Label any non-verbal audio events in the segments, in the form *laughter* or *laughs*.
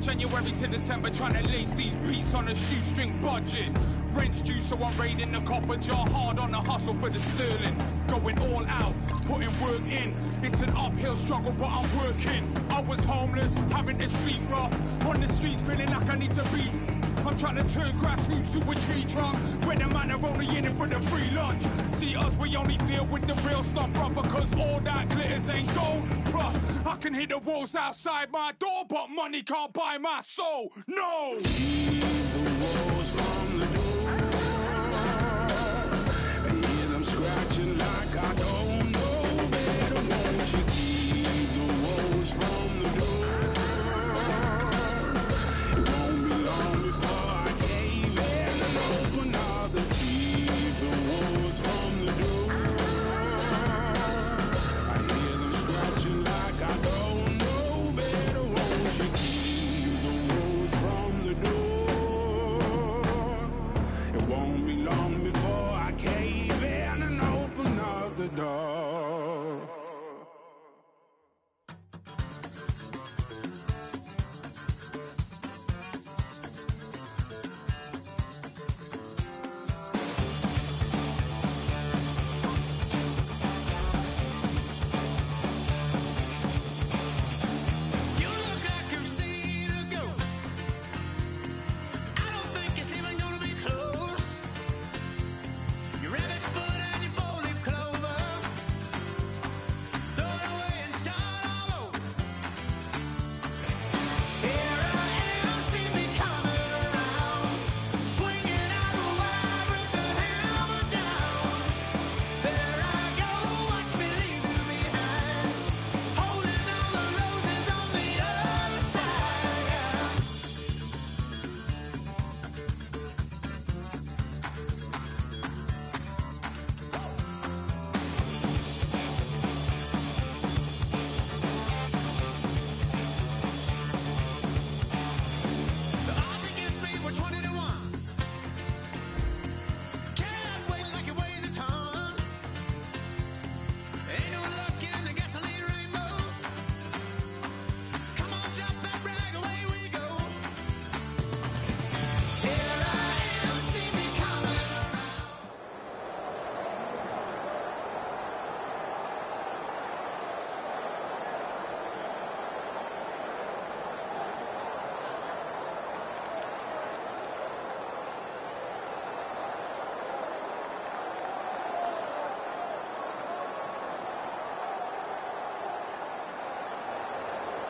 January to December, trying to lace these beats on a shoestring budget. Rent's due, so I'm raiding the copper jar hard on the hustle for the sterling. Going all out, putting work in. It's an uphill struggle, but I'm working. I was homeless, having to sleep rough. On the streets, feeling like I need to be I'm trying to turn grassroots to a tree trunk. When the man are only in it for the free lunch. See us, we only deal with the real stuff, brother. Cause all that glitters ain't gold. Plus, I can hit the walls outside my door, but money can't buy my soul. No!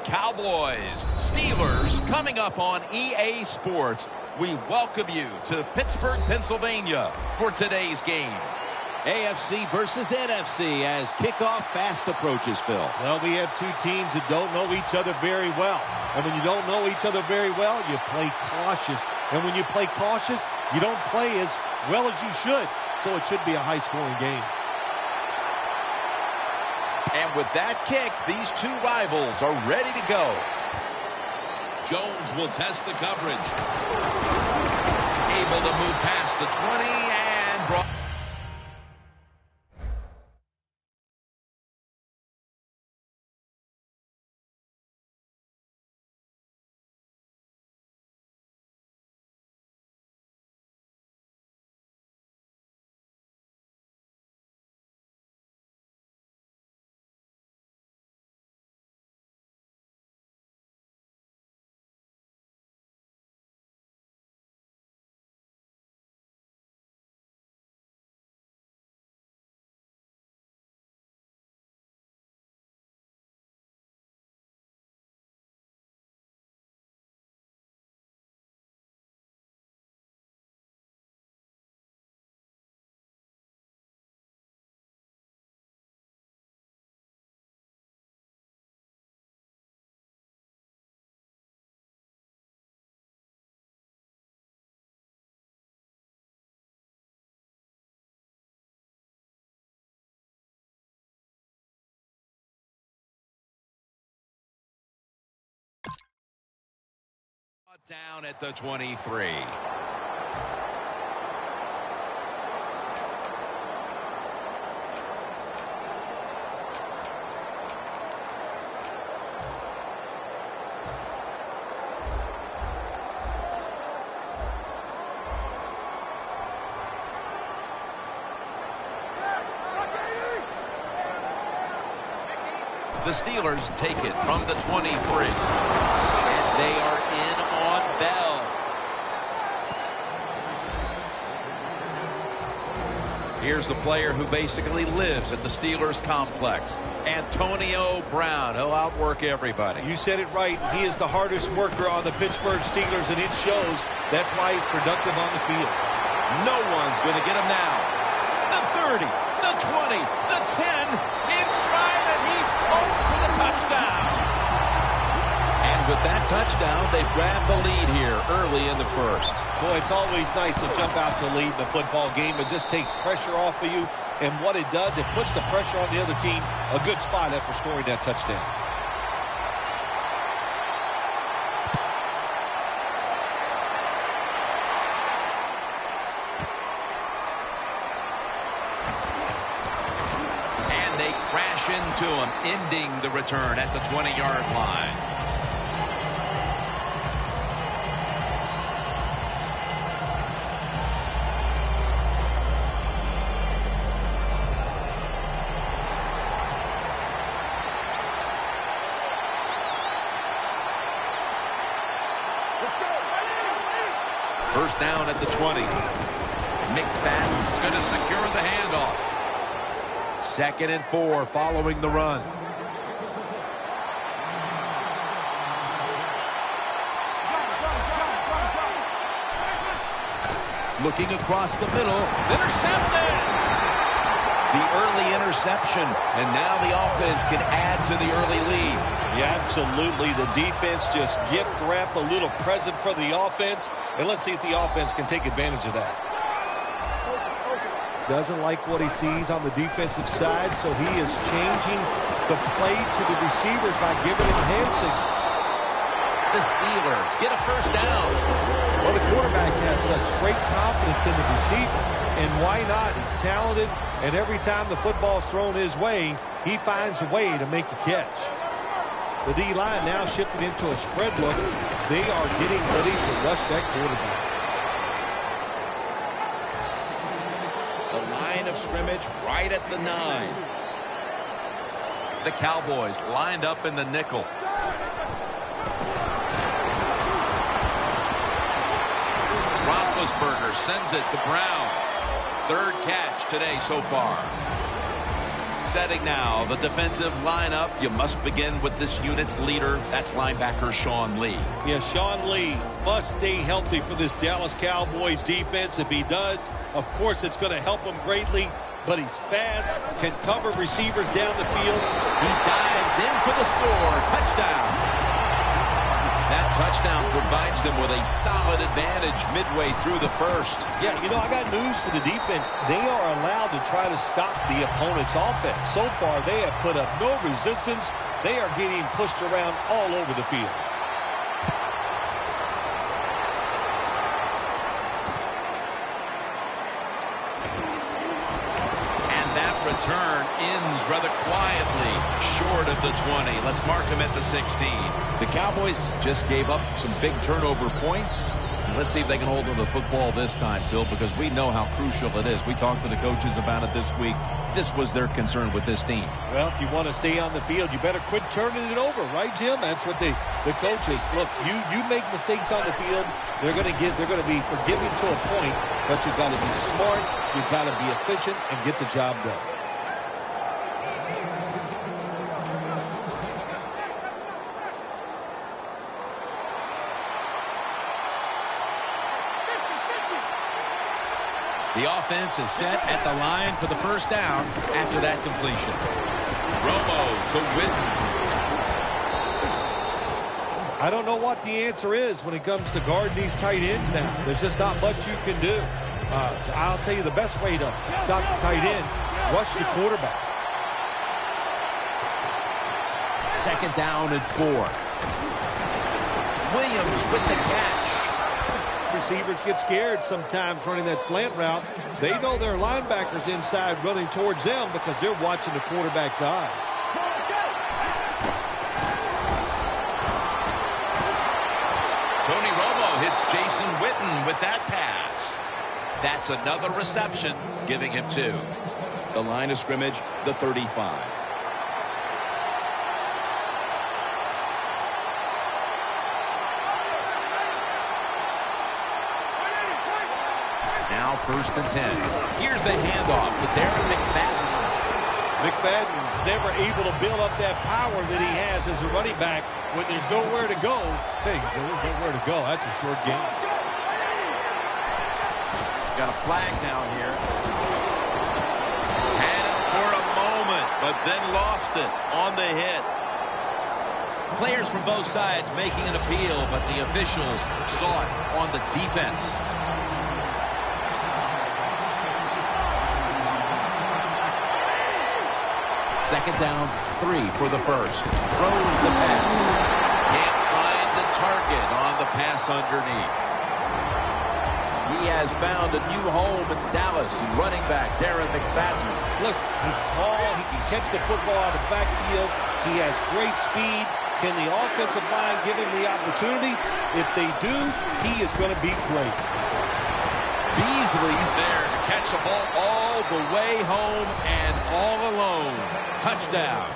Cowboys, Steelers coming up on EA Sports. We welcome you to Pittsburgh, Pennsylvania for today's game. AFC versus NFC as kickoff fast approaches, Phil. Well, we have two teams that don't know each other very well. And when you don't know each other very well, you play cautious. And when you play cautious, You don't play as well as you should, so it should be a high-scoring game. And with that kick, these two rivals are ready to go. Jones will test the coverage. Able to move past the 20 Down at the 23. The Steelers take it from the 23. And they are Here's the player who basically lives at the Steelers complex. Antonio Brown. He'll outwork everybody. You said it right. He is the hardest worker on the Pittsburgh Steelers, and it shows. That's why he's productive on the field. No one's going to get him now. The 30, the 20, the 10, in stride, and he's home for the touchdown. With that touchdown, they've grabbed the lead here early in the first. Boy, it's always nice to jump out to lead in a football game. It just takes pressure off of you, and what it does, it puts the pressure on the other team a good spot after scoring that touchdown. And they crash into him, ending the return at the 20-yard line. Second and four following the run. Looking across the middle. Intercepted! The early interception. And now the offense can add to the early lead. Yeah, absolutely. The defense just gift wrap a little present for the offense, and let's see if the offense can take advantage of that. Doesn't like what he sees on the defensive side, so he is changing the play to the receivers by giving them hand signals. The Steelers get a first down. Well, the quarterback has such great confidence in the receiver, and why not? He's talented, and every time the football's thrown his way, he finds a way to make the catch. The D-line now shifted into a spread look. They are getting ready to rush that quarterback. The line of scrimmage right at the nine. The Cowboys lined up in the nickel. Roethlisberger sends it to Brown. Third catch today so far. Setting now the defensive lineup. You must begin with this unit's leader. That's linebacker Sean Lee. Yeah, Sean Lee must stay healthy for this Dallas Cowboys defense. If he does, of course, it's going to help him greatly. But he's fast, can cover receivers down the field. He dives in for the score. Touchdown. That touchdown provides them with a solid advantage midway through the first. Yeah, you know, I got news for the defense. They are allowed to try to stop the opponent's offense. So far, they have put up no resistance. They are getting pushed around all over the field. And that return ends rather quietly short of the 20. Let's mark him at the 16. The Cowboys just gave up some big turnover points. Let's see if they can hold on to the football this time, Phil, because we know how crucial it is. We talked to the coaches about it this week. This was their concern with this team. Well, if you want to stay on the field, you better quit turning it over, right, Jim? That's what the the coaches look. You you make mistakes on the field, they're going to get they're going to be forgiving to a point, but you got to be smart, you got to be efficient, and get the job done. Offense is set at the line for the first down after that completion. Romo to Witten. I don't know what the answer is when it comes to guarding these tight ends now. There's just not much you can do. Uh, I'll tell you the best way to stop the tight end, rush the quarterback. Second down and four. Williams with the catch. Receivers get scared sometimes running that slant route. They know their linebackers inside running towards them because they're watching the quarterback's eyes. Tony Romo hits Jason Witten with that pass. That's another reception, giving him two. The line of scrimmage, the 35. Now first and ten. Here's the handoff to Darren McFadden. McFadden's never able to build up that power that he has as a running back when there's nowhere to go. Hey, there's nowhere to go. That's a short game. Got a flag down here. Had it for a moment, but then lost it on the hit. Players from both sides making an appeal, but the officials saw it on the defense. Second down, three for the first. Throws the pass. Can't find the target on the pass underneath. He has found a new home in Dallas in running back Darren McFadden. Listen, he's tall. He can catch the football out of the backfield. He has great speed. Can the offensive line give him the opportunities? If they do, he is going to be great. Beasley's there to catch the ball all the way home and all alone. Touchdown.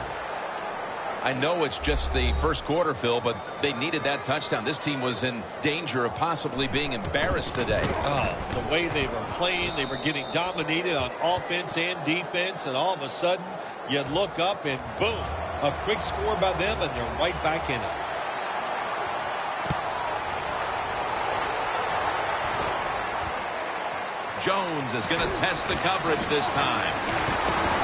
I know it's just the first quarter, Phil, but they needed that touchdown. This team was in danger of possibly being embarrassed today. Oh, the way they were playing, they were getting dominated on offense and defense, and all of a sudden, you look up and boom, a quick score by them, and they're right back in it. Jones is going to test the coverage this time.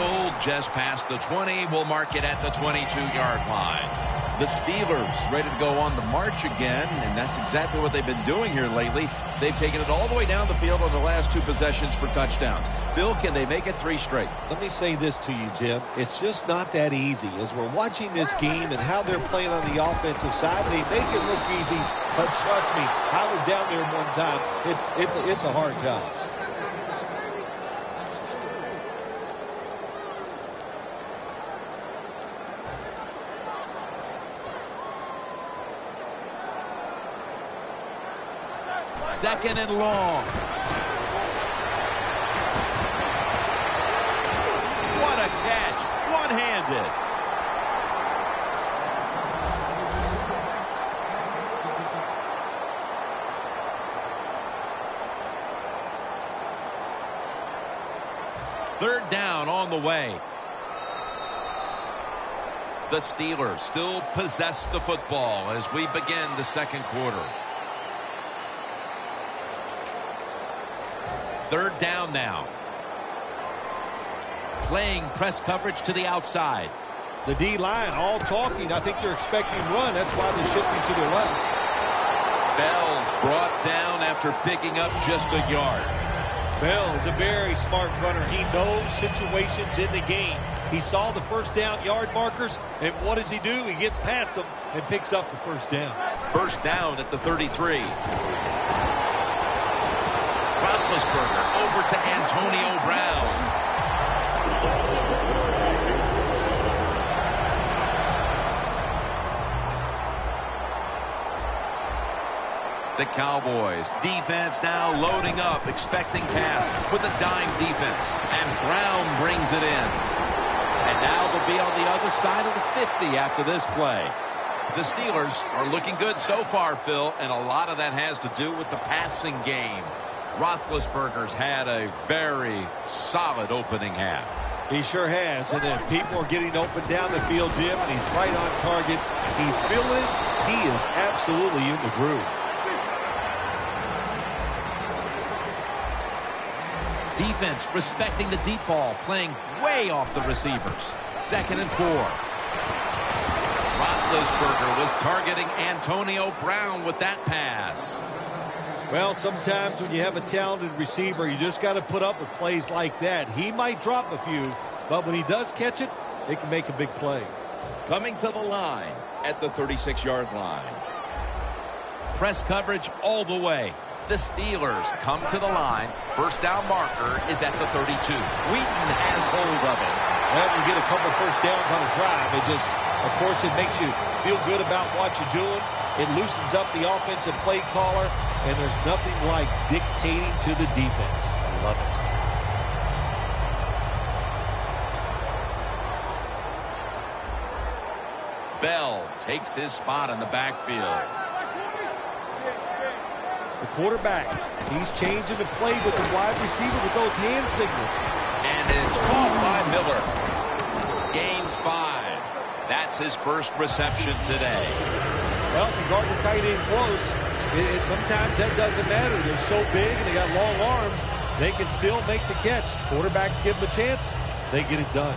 Tackled just past the 20. We'll mark it at the 22-yard line. The Steelers ready to go on the march again, and that's exactly what they've been doing here lately. They've taken it all the way down the field on the last two possessions for touchdowns. Phil, can they make it three straight? Let me say this to you, Jim. It's just not that easy. As we're watching this game and how they're playing on the offensive side, they make it look easy. But trust me, I was down there one time. It's it's a, it's a hard job. Second and long. What a catch! One-handed. Third down on the way. The Steelers still possess the football as we begin the second quarter. Third down now. Playing press coverage to the outside. The D-line all talking. I think they're expecting run. That's why they're shifting to their left. Bell's brought down after picking up just a yard. Bell's a very smart runner. He knows situations in the game. He saw the first down yard markers, and what does he do? He gets past them and picks up the first down. First down at the 33. Roethlisberger over to Antonio Brown. The Cowboys defense now loading up, expecting pass with a dime defense. And Brown brings it in. And now they'll be on the other side of the 50 after this play. The Steelers are looking good so far, Phil, and a lot of that has to do with the passing game. Roethlisberger's had a very solid opening half. He sure has. And if people are getting open down the field, Jim, and he's right on target, he's feeling it. He is absolutely in the groove. Defense respecting the deep ball, playing way off the receivers. Second and four. Roethlisberger was targeting Antonio Brown with that pass. Well, sometimes when you have a talented receiver, you just got to put up with plays like that. He might drop a few, but when he does catch it, they can make a big play. Coming to the line at the 36-yard line. Press coverage all the way. The Steelers come to the line. First down marker is at the 32. Wheaton has hold of it. Well, you get a couple first downs on a drive. It just, of course, it makes you feel good about what you're doing. It loosens up the offensive play caller, and there's nothing like dictating to the defense. I love it. Bell takes his spot in the backfield. The quarterback, he's changing the play with the wide receiver with those hand signals. And it's caught by Miller. Gains five. That's his first reception today. Well, if you guard the tight end close, it, it- sometimes that doesn't matter. They're so big and they got long arms, they can still make the catch. Quarterbacks give them a chance, they get it done.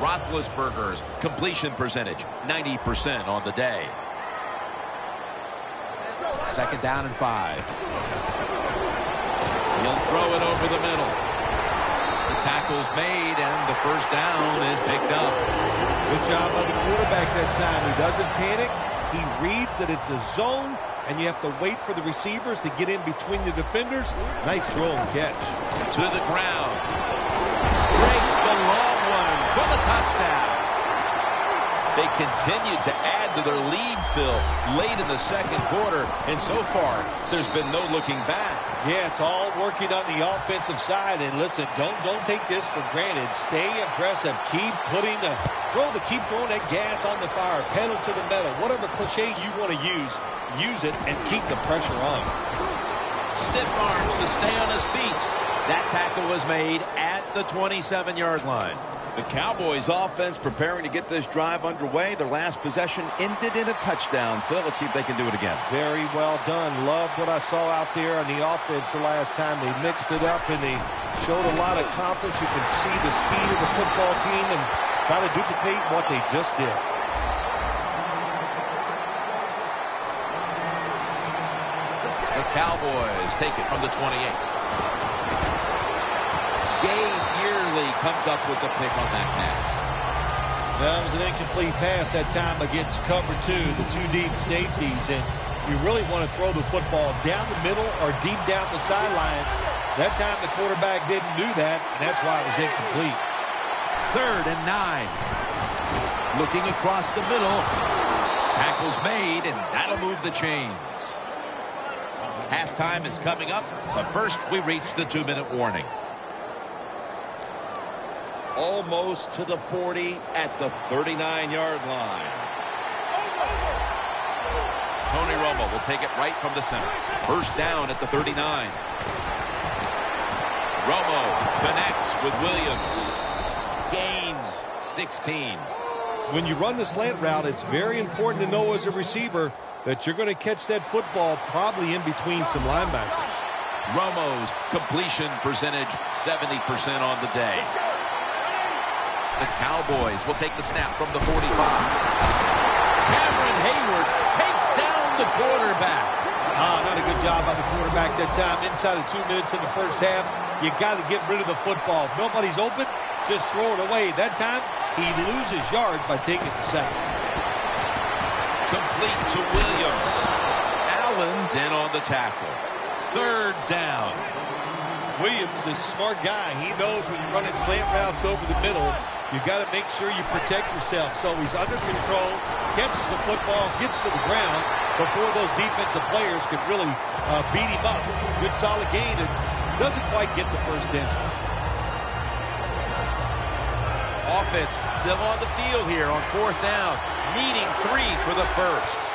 Roethlisberger's completion percentage, 90% on the day. Second down and five. He'll throw it over the middle. The tackle's made, and the first down is picked up. Good job by the quarterback that time. He doesn't panic. He reads that it's a zone, and you have to wait for the receivers to get in between the defenders. Nice throw and catch. To the ground. Breaks the long one for the touchdown. They continue to add to their lead, Phil, late in the second quarter. And so far, there's been no looking back. Yeah, it's all working on the offensive side. And listen, don't don't take this for granted. Stay aggressive. Keep putting the throw the keep throwing that gas on the fire. Pedal to the metal. Whatever cliche you want to use, use it and keep the pressure on. Stiff arms to stay on his feet. That tackle was made at the 27-yard line. The Cowboys offense preparing to get this drive underway. Their last possession ended in a touchdown. Phil, let's see if they can do it again. Very well done. Loved what I saw out there on the offense the last time. They mixed it up and they showed a lot of confidence. You can see the speed of the football team and try to duplicate what they just did. The Cowboys take it from the 28. Gabe Yearly comes up with the pick on that pass. That was an incomplete pass that time against cover two, the two deep safeties. And you really want to throw the football down the middle or deep down the sidelines. That time the quarterback didn't do that, and that's why it was incomplete. Third and nine. Looking across the middle. Tackle's made, and that'll move the chains. Halftime is coming up, but first we reach the two-minute warning. Almost to the 40 at the 39-yard line. Tony Romo will take it right from the center. First down at the 39. Romo connects with Williams. Gains 16. When you run the slant route, it's very important to know as a receiver that you're going to catch that football probably in between some linebackers. Romo's completion percentage 70% on the day. The Cowboys will take the snap from the 45. Cameron Heyward takes down the quarterback. Ah, not a good job by the quarterback that time. Inside of two minutes in the first half, you got to get rid of the football. If nobody's open, just throw it away. That time, he loses yards by taking the sack. Complete to Williams. Allen's in on the tackle. Third down. Williams is a smart guy. He knows when you're running slant routes over the middle, you got to make sure you protect yourself. So he's under control, catches the football, gets to the ground before those defensive players can really uh, beat him up. Good solid gain and doesn't quite get the first down. Offense still on the field here on fourth down, needing three for the first.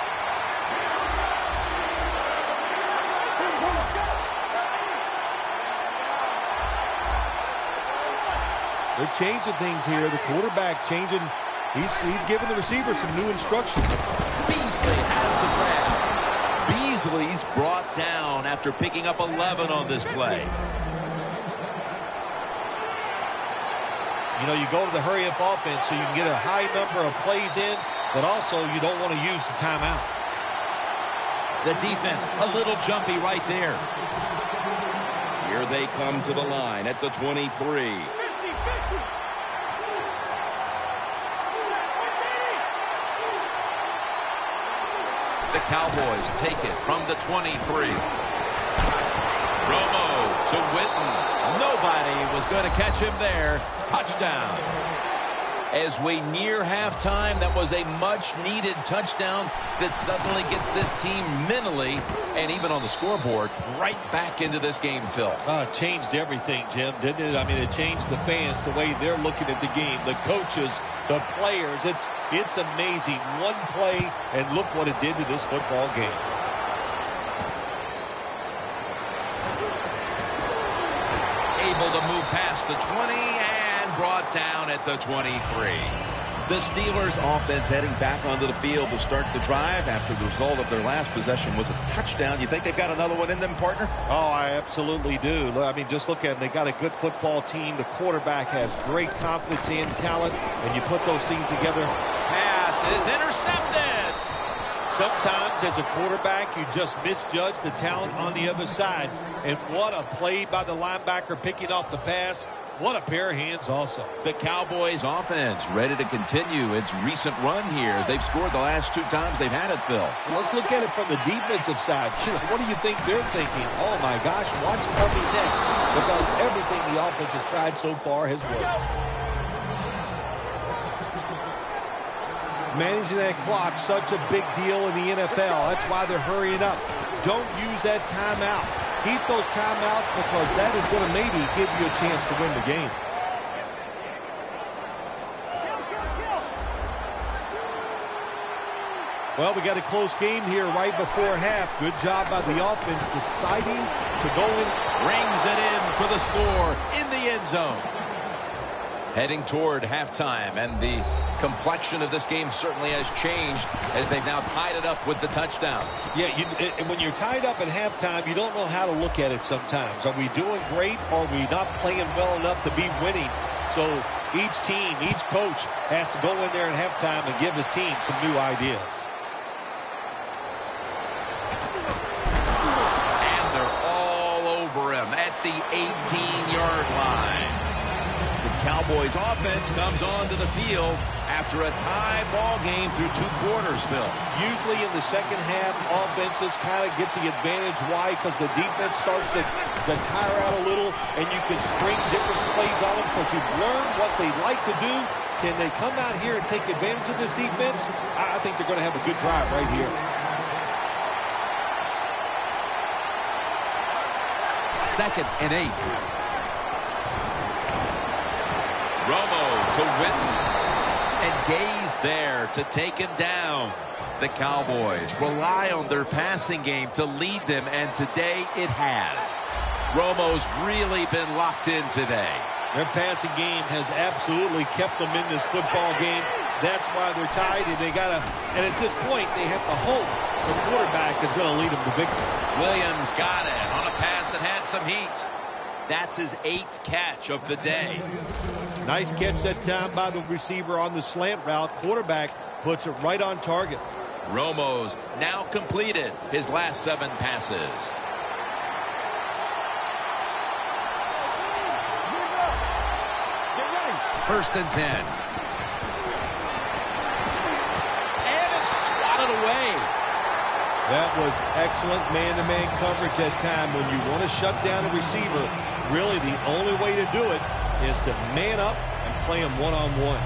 They're changing things here. The quarterback changing. He's, he's giving the receiver some new instructions. Beasley has the grab. Beasley's brought down after picking up 11 on this play. You know, you go to the hurry-up offense so you can get a high number of plays in, but also you don't want to use the timeout. The defense a little jumpy right there. Here they come to the line at the 23. Cowboys take it from the 23. Romo to Witten. Nobody was going to catch him there. Touchdown. As we near halftime, that was a much-needed touchdown that suddenly gets this team mentally and even on the scoreboard right back into this game, Phil. Uh, changed everything, Jim, didn't it? I mean, it changed the fans, the way they're looking at the game, the coaches, the players. It's it's amazing. One play, and look what it did to this football game. Able to move past the 20 and brought down at the 23. The Steelers offense heading back onto the field to start the drive after the result of their last possession was a touchdown. You think they've got another one in them, partner? Oh, I absolutely do. I mean, just look at them. They got a good football team. The quarterback has great confidence and talent, and you put those things together. Pass is intercepted. Sometimes as a quarterback, you just misjudge the talent on the other side. And what a play by the linebacker picking off the pass. What a pair of hands also. The Cowboys offense ready to continue its recent run here as they've scored the last two times they've had it, Phil. Let's look at it from the defensive side. You know, what do you think they're thinking? Oh, my gosh, what's coming next? Because everything the offense has tried so far has worked. Managing that clock, such a big deal in the NFL. That's why they're hurrying up. Don't use that timeout. Keep those timeouts because that is going to maybe give you a chance to win the game. Well, we got a close game here right before half. Good job by the offense deciding to go in. Rings it in for the score in the end zone. Heading toward halftime, and the complexion of this game certainly has changed as they've now tied it up with the touchdown. Yeah, you, and when you're tied up at halftime, you don't know how to look at it sometimes. Are we doing great or are we not playing well enough to be winning? So each team, each coach has to go in there at halftime and give his team some new ideas. And they're all over him at the 18-yard line. The Cowboys offense comes onto the field after a tie ball game through two quarters, Phil. Usually in the second half, offenses kind of get the advantage. Why? Because the defense starts to, to tire out a little, and you can spring different plays on them because you've learned what they like to do. Can they come out here and take advantage of this defense? I, I think they're going to have a good drive right here. Second and eight. Romo to Witten. And Gaze there to take him down. The Cowboys rely on their passing game to lead them, and today it has. Romo's really been locked in today. Their passing game has absolutely kept them in this football game. That's why they're tied, and they got to. And at this point, they have to hope the quarterback is going to lead them to victory. Williams got it on a pass that had some heat. That's his eighth catch of the day. Nice catch that time by the receiver on the slant route. Quarterback puts it right on target. Romo's now completed his last seven passes. First and ten. And it's swatted away. That was excellent man-to-man coverage that time. When you want to shut down a receiver, really the only way to do it is to man up and play him one-on-one.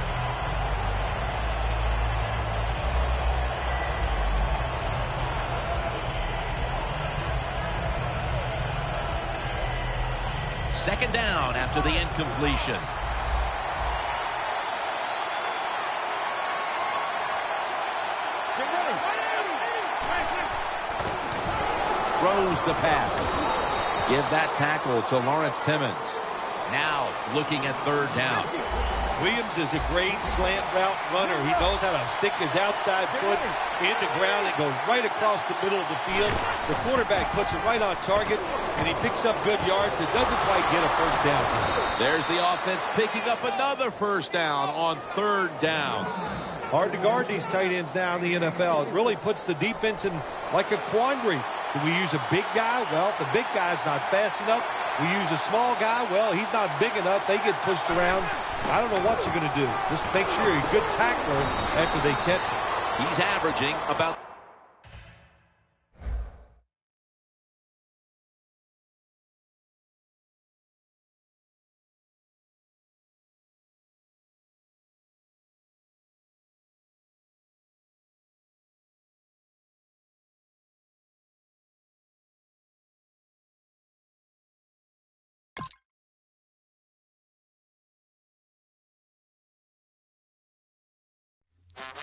Second down after the incompletion. Throws the pass. Give that tackle to Lawrence Timmons. Now looking at third down. Williams is a great slant route runner. He knows how to stick his outside foot in the ground and go right across the middle of the field. The quarterback puts it right on target, and he picks up good yards. It doesn't quite get a first down. There's the offense picking up another first down on third down. Hard to guard these tight ends now in the NFL. It really puts the defense in like a quandary. Do we use a big guy? Well, the big guy's not fast enough. We use a small guy. Well, he's not big enough. They get pushed around. I don't know what you're going to do. Just make sure you're a good tackler after they catch him. He's averaging about Don't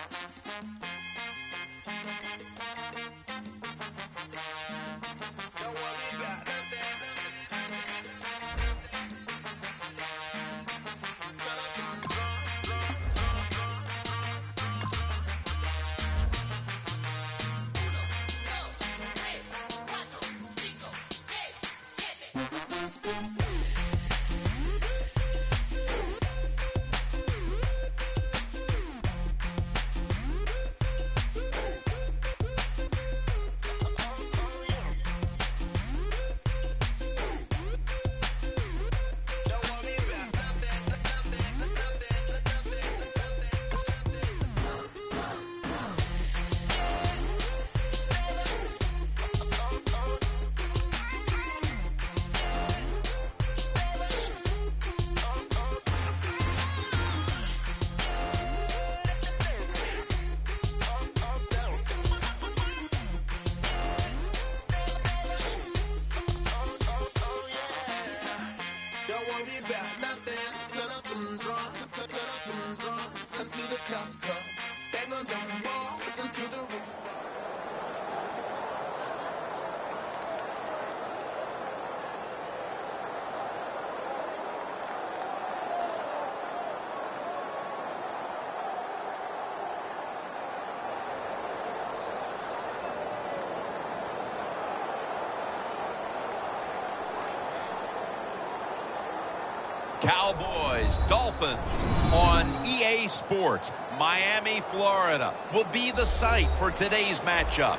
Cowboys, Dolphins on EA Sports. Miami, Florida will be the site for today's matchup.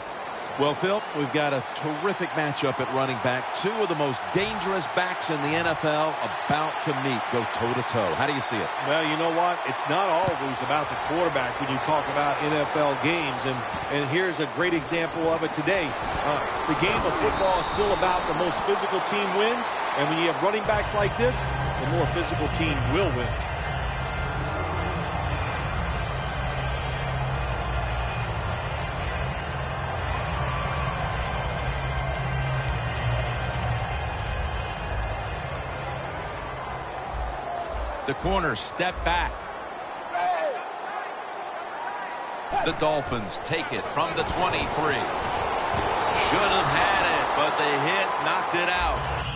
Well, Phil, we've got a terrific matchup at running back. Two of the most dangerous backs in the NFL about to meet, go toe-to-toe. How do you see it? Well, you know what? It's not always about the quarterback when you talk about NFL games, and, and here's a great example of it today. Uh, the game of football is still about the most physical team wins, and when you have running backs like this, the more physical team will win. The corner step back. The Dolphins take it from the 23. Should have had it, but the hit knocked it out.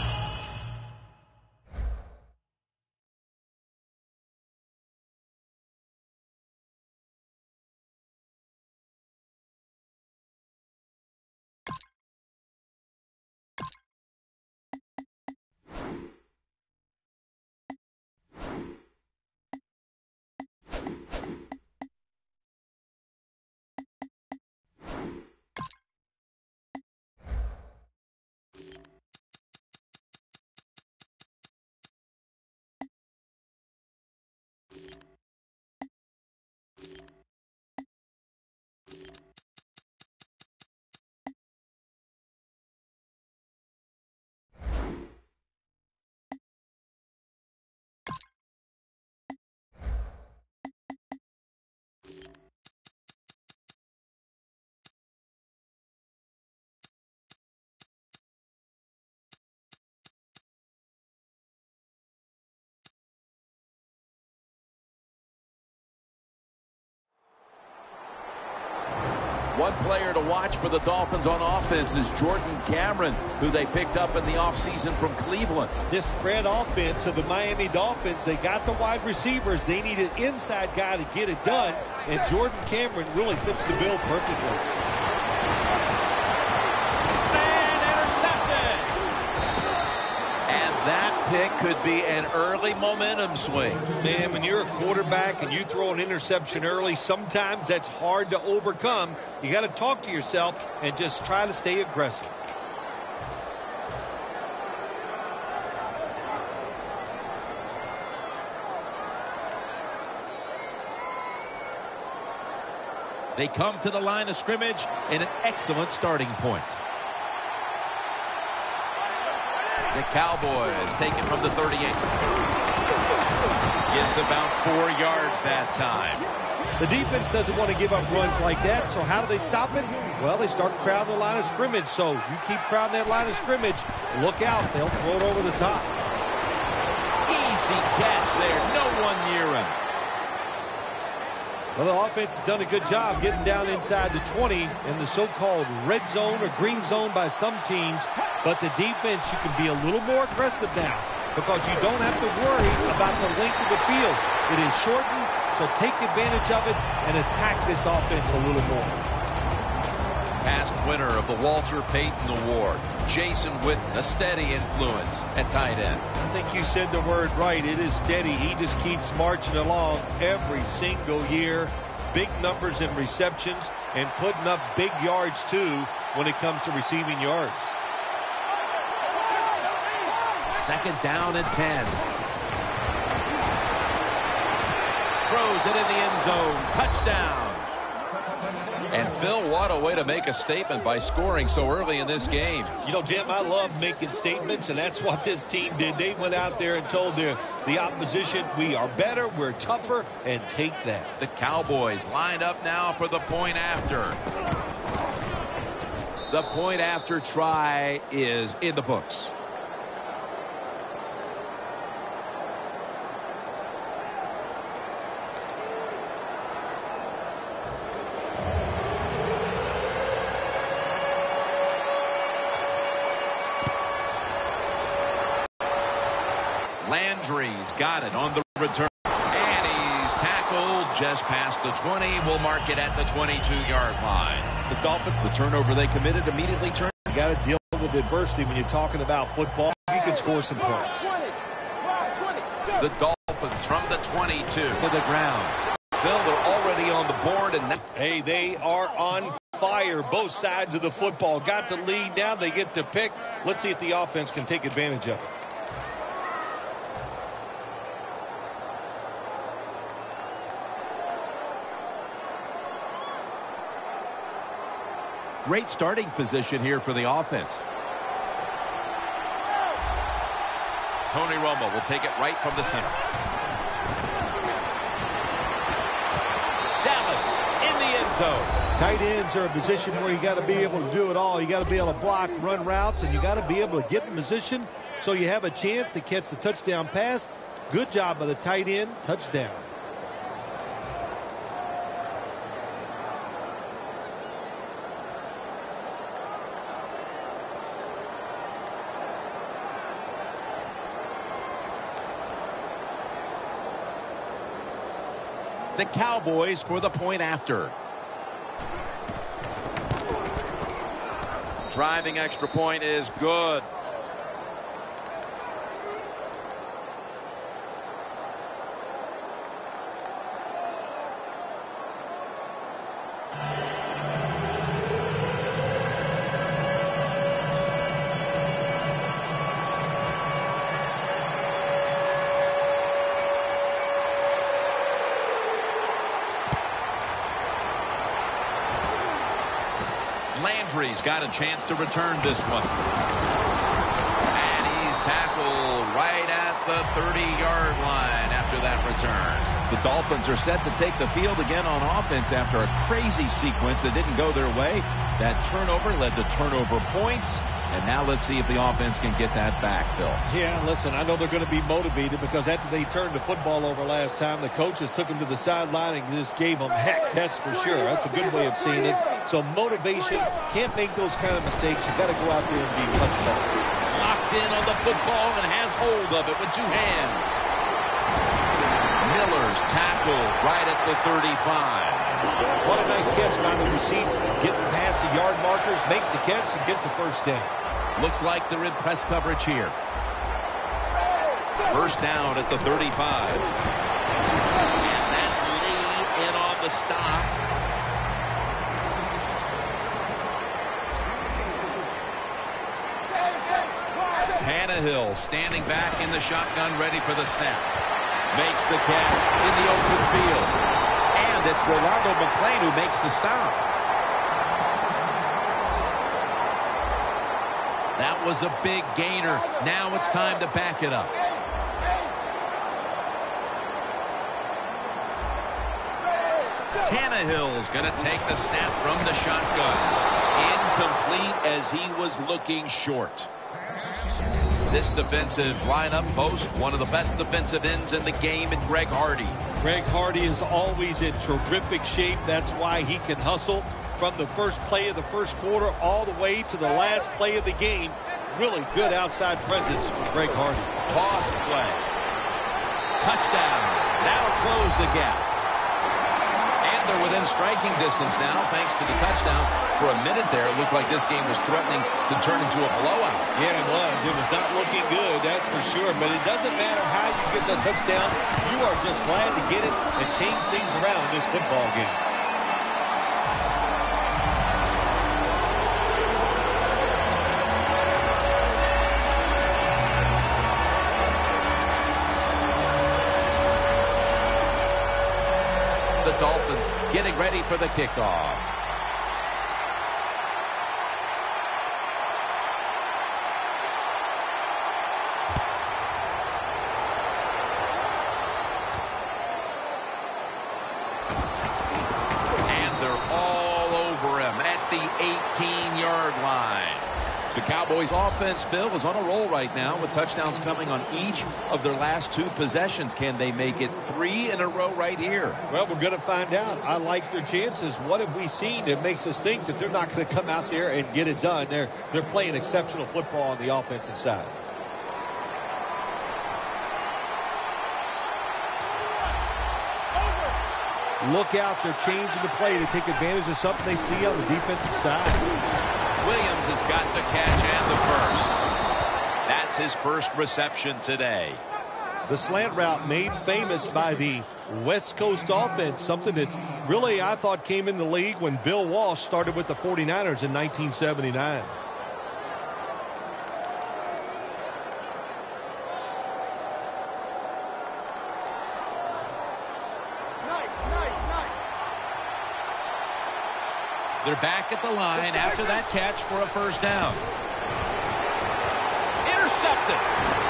One player to watch for the Dolphins on offense is Jordan Cameron, who they picked up in the offseason from Cleveland. This spread offense of the Miami Dolphins, they got the wide receivers. They need an inside guy to get it done, and Jordan Cameron really fits the bill perfectly. And intercepted. And that pick could be an early momentum swing. Man, when you're a quarterback and you throw an interception early, sometimes that's hard to overcome. You got to talk to yourself and just try to stay aggressive. They come to the line of scrimmage in an excellent starting point. The Cowboys take it from the 38. Gets about four yards that time. The defense doesn't want to give up runs like that, so how do they stop it? Well, they start crowding the line of scrimmage, so you keep crowding that line of scrimmage, look out, they'll throw it over the top. Easy catch there. No one near him. Well, the offense has done a good job getting down inside the 20 in the so-called red zone or green zone by some teams. But the defense, you can be a little more aggressive now because you don't have to worry about the length of the field. It is shortened, so take advantage of it and attack this offense a little more. Past winner of the Walter Payton Award, Jason Witten, a steady influence at tight end. I think you said the word right. It is steady. He just keeps marching along every single year. Big numbers in receptions and putting up big yards, too, when it comes to receiving yards. Second down and 10. Throws it in the end zone. Touchdown. And Phil, what a way to make a statement by scoring so early in this game. You know, Jim, I love making statements, and that's what this team did. They went out there and told the, the opposition, we are better, we're tougher, and take that. The Cowboys lined up now for the point after. The point after try is in the books. Landry's got it on the return. And he's tackled just past the 20. We'll mark it at the 22-yard line. The Dolphins, The turnover they committed immediately turned. you got to deal with adversity when you're talking about football. You can score some points. The Dolphins from the 22 To the ground. Phil, they're already on the board, and now Hey, they are on fire, both sides of the football. Got the lead now. They get the pick. Let's see if the offense can take advantage of it. Great starting position here for the offense. Tony Romo will take it right from the center. Dallas in the end zone. Tight ends are a position where you got to be able to do it all. You got to be able to block, run routes, and you got to be able to get in position so you have a chance to catch the touchdown pass. Good job by the tight end. Touchdown. The Cowboys for the point after. Driving extra point is good. Landry's got a chance to return this one. And he's tackled right at the 30-yard line after that that return. The Dolphins are set to take the field again on offense after a crazy sequence that didn't go their way. That turnover led to turnover points. And now let's see if the offense can get that back, Phil. Yeah, listen, I know they're going to be motivated because after they turned the football over last time, the coaches took them to the sideline and just gave them heck, that's for sure. That's a good way of seeing it. So motivation, can't make those kind of mistakes. You've got to go out there and be much better. Locked in on the football and has hold of it with two hands. Miller's tackle right at the 35. What a nice catch by the receiver. Getting past the yard markers, makes the catch, and gets a first down. Looks like they're in press coverage here. First down at the 35. And that's Lee in on the stop. Tannehill standing back in the shotgun, ready for the snap. Makes the catch in the open field. And it's Rolando McClain who makes the stop. That was a big gainer. Now it's time to back it up. Tannehill's going to take the snap from the shotgun. Incomplete as he was looking short. This defensive lineup boasts one of the best defensive ends in the game in Greg Hardy. Greg Hardy is always in terrific shape. That's why he can hustle from the first play of the first quarter all the way to the last play of the game. Really good outside presence from Greg Hardy. Toss play. Touchdown. That'll close the gap. They're within striking distance now thanks to the touchdown. For a minute there, it looked like this game was threatening to turn into a blowout. Yeah, it was. It was not looking good, that's for sure. But it doesn't matter how you get that touchdown. You are just glad to get it and change things around in this football game. For the kickoff. Cowboys offense, Phil, is on a roll right now with touchdowns coming on each of their last two possessions. Can they make it three in a row right here? Well, we're going to find out. I like their chances. What have we seen that makes us think that they're not going to come out there and get it done? They're, they're playing exceptional football on the offensive side. Look out. They're changing the play to take advantage of something they see on the defensive side. Williams has got the catch and the first. That's his first reception today. The slant route made famous by the West Coast offense, something that really I thought came in the league when Bill Walsh started with the 49ers in 1979. They're back at the line after that catch for a first down. Intercepted.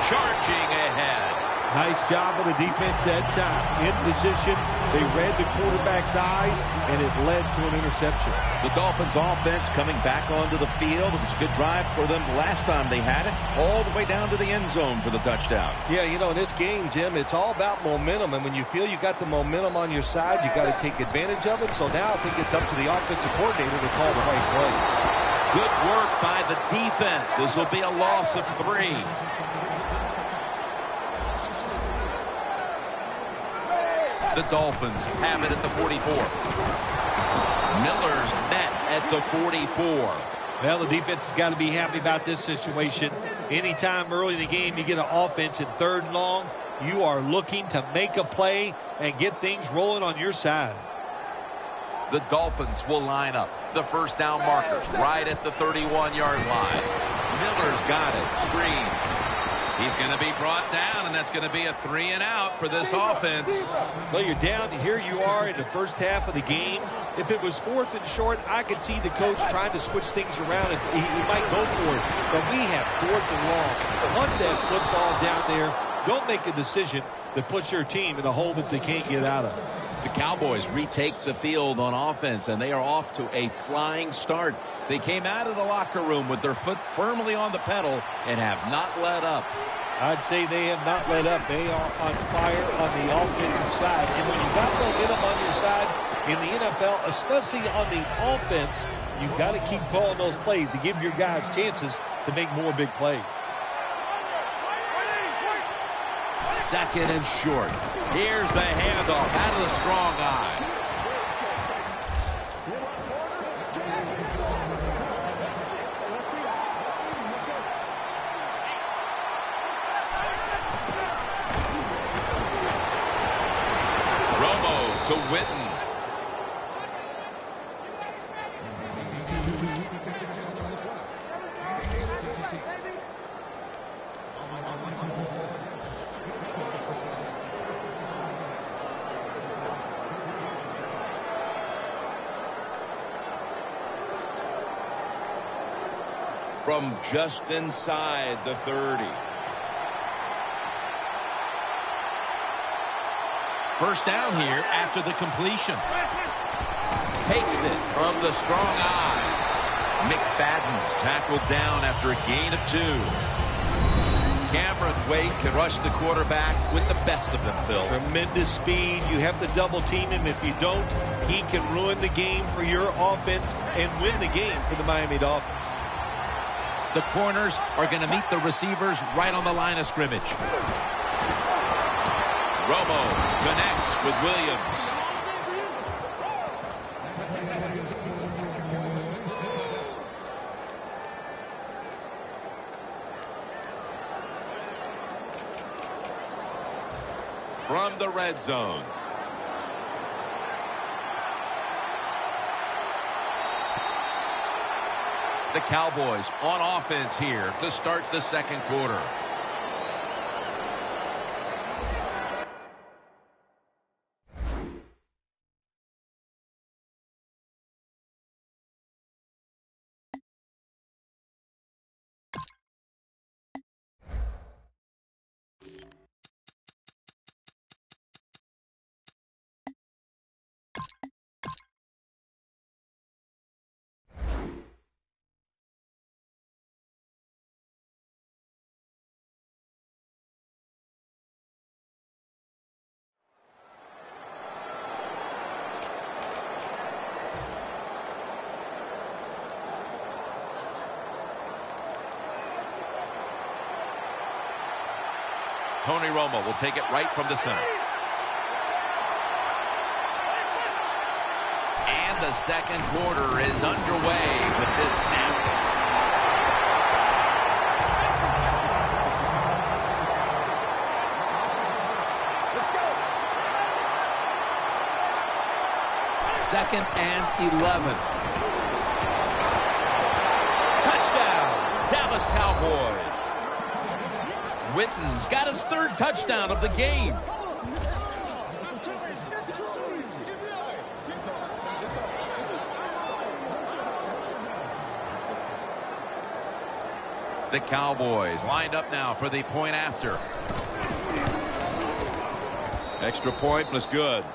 Charging ahead. Nice job of the defense that time. In position, they read the quarterback's eyes, and it led to an interception. The Dolphins offense coming back onto the field. It was a good drive for them last time they had it. All the way down to the end zone for the touchdown. Yeah, you know, in this game, Jim, it's all about momentum. And when you feel you got the momentum on your side, you got to take advantage of it. So now I think it's up to the offensive coordinator to call the right play. Good work by the defense. This will be a loss of three. The Dolphins have it at the 44. Miller's net at the 44. Well, the defense has got to be happy about this situation. Anytime early in the game you get an offense in third and long, you are looking to make a play and get things rolling on your side. The Dolphins will line up. The first down markers right at the 31-yard line. Miller's got it. Screen. He's going to be brought down, and that's going to be a three and out for this offense. Well, you're down. Here you are in the first half of the game. If it was fourth and short, I could see the coach trying to switch things around. If he, he might go for it. But we have fourth and long. Hunt that football down there. Don't make a decision. that puts your team in a hole that they can't get out of. The Cowboys retake the field on offense, and they are off to a flying start. They came out of the locker room with their foot firmly on the pedal and have not let up. I'd say they have not let up. They are on fire on the offensive side. And when you got momentum on your side in the NFL, especially on the offense, you got to keep calling those plays to give your guys chances to make more big plays. Second and short. Here's the handoff out of the strong I. Romo to Witten. From just inside the 30. First down here after the completion. Takes it from the strong I. McFadden's tackled down after a gain of two. Cameron Wake can rush the quarterback with the best of them, Phil. Tremendous speed. You have to double team him. If you don't, he can ruin the game for your offense and win the game for the Miami Dolphins. The corners are going to meet the receivers right on the line of scrimmage. Romo connects with Williams. From the red zone. The Cowboys on offense here to start the second quarter. Tony Romo will take it right from the center. And the second quarter is underway with this snap. Second and 11. Touchdown, Dallas Cowboys. Witten's got his third touchdown of the game. The Cowboys lined up now for the point after. Extra point was good.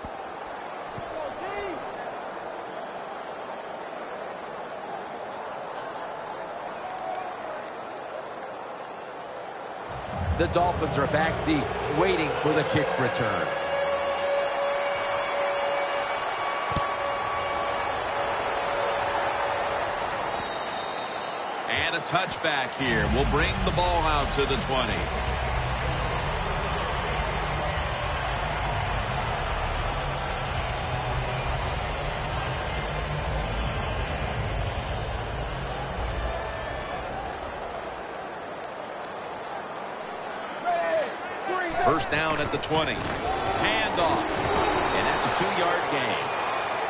The Dolphins are back deep, waiting for the kick return. And a touchback here will bring the ball out to the 20. First down at the 20. Handoff. And that's a two-yard gain.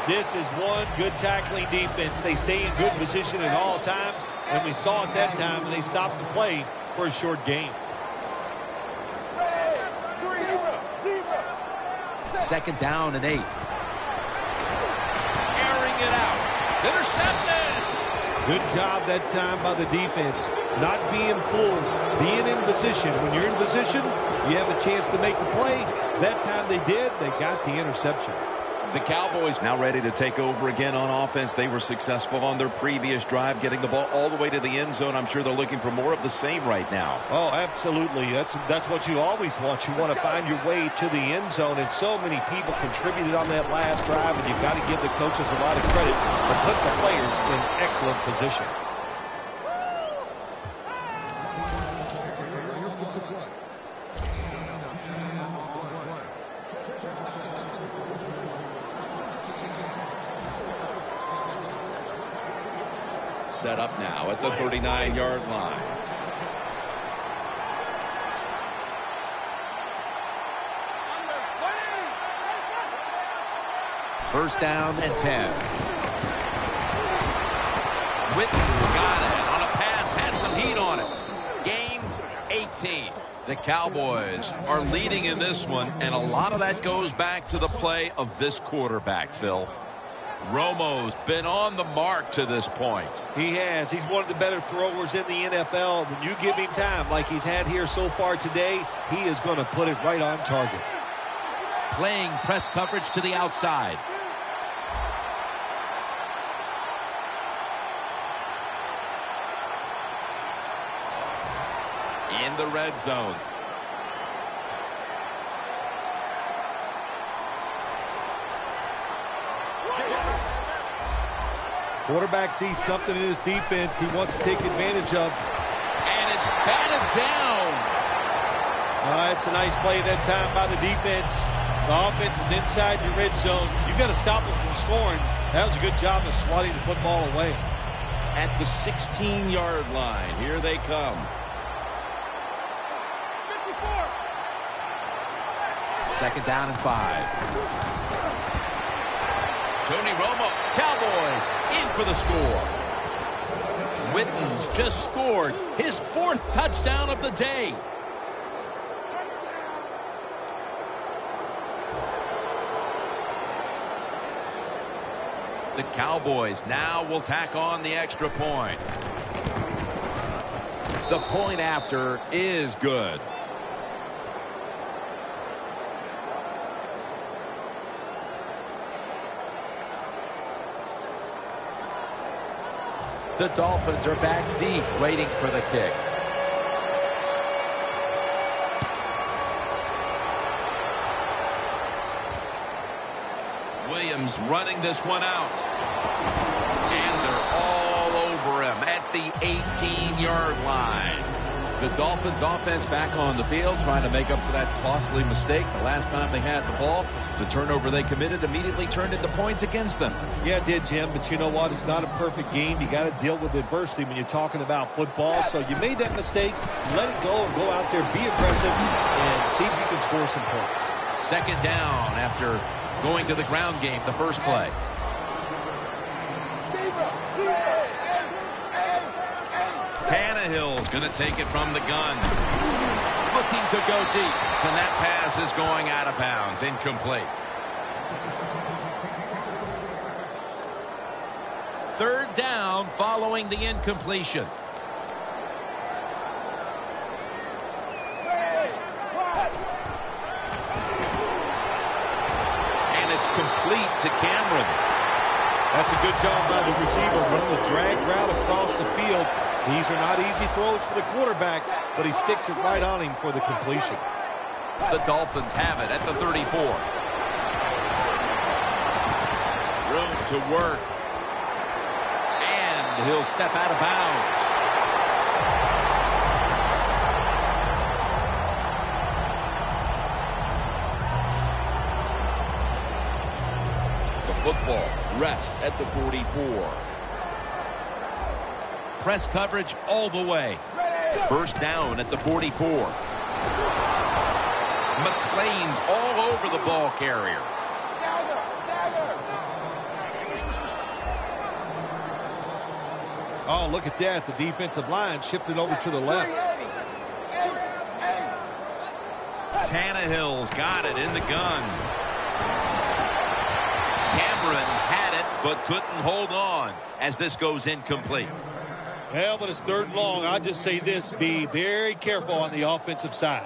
This is one good tackling defense. They stay in good position at all times, and we saw it that time when they stopped the play for a short game. Second down and eight. Airing it out. It's intercepted. Good job that time by the defense. Not being fooled, being in position. When you're in position, you have a chance to make the play. That time they did. They got the interception. The Cowboys now ready to take over again on offense. They were successful on their previous drive, getting the ball all the way to the end zone. I'm sure they're looking for more of the same right now. Oh, absolutely. That's that's what you always want. You want to find your way to the end zone, and so many people contributed on that last drive, and you've got to give the coaches a lot of credit to put the players in excellent position. Set up now at the 39-yard line. First down and 10. Witten's got it. On a pass, had some heat on it. Gains 18. The Cowboys are leading in this one, and a lot of that goes back to the play of this quarterback, Phil. Romo's been on the mark to this point. He has. He's one of the better throwers in the NFL. When you give him time, like he's had here so far today, he is going to put it right on target. Playing press coverage to the outside. In the red zone. Quarterback sees something in his defense he wants to take advantage of. And it's batted down. Uh, it's a nice play that time by the defense. The offense is inside your red zone. You've got to stop them from scoring. That was a good job of swatting the football away. At the 16-yard line, here they come. Second down and five. Tony Romo. Cowboys in for the score. Witten's just scored his fourth touchdown of the day. The Cowboys now will tack on the extra point. The point after is good. The Dolphins are back deep waiting for the kick. Williams running this one out. And they're all over him at the 18-yard line. The Dolphins offense back on the field trying to make up for that costly mistake the last time they had the ball. The turnover they committed immediately turned into points against them. Yeah, it did, Jim, but you know what? It's not a perfect game. You got to deal with adversity when you're talking about football. So you made that mistake, let it go and go out there, be aggressive, and see if you can score some points. Second down after going to the ground game the first play. Tannehill's going to take it from the gun. Looking to go deep. And that pass is going out of bounds, incomplete. Third down following the incompletion. And it's complete to Cameron. That's a good job by the receiver, running the drag route across the field. These are not easy throws for the quarterback, but he sticks it right on him for the completion. The Dolphins have it at the 34. Room to work. And he'll step out of bounds. The football rests at the 44. Press coverage all the way. First down at the 44. McClain's all over the ball carrier. Oh, look at that. The defensive line shifted over to the left. Tannehill's got it in the gun. Cameron had it but couldn't hold on as this goes incomplete. Well, but it's third and long. I'll just say this. Be very careful on the offensive side.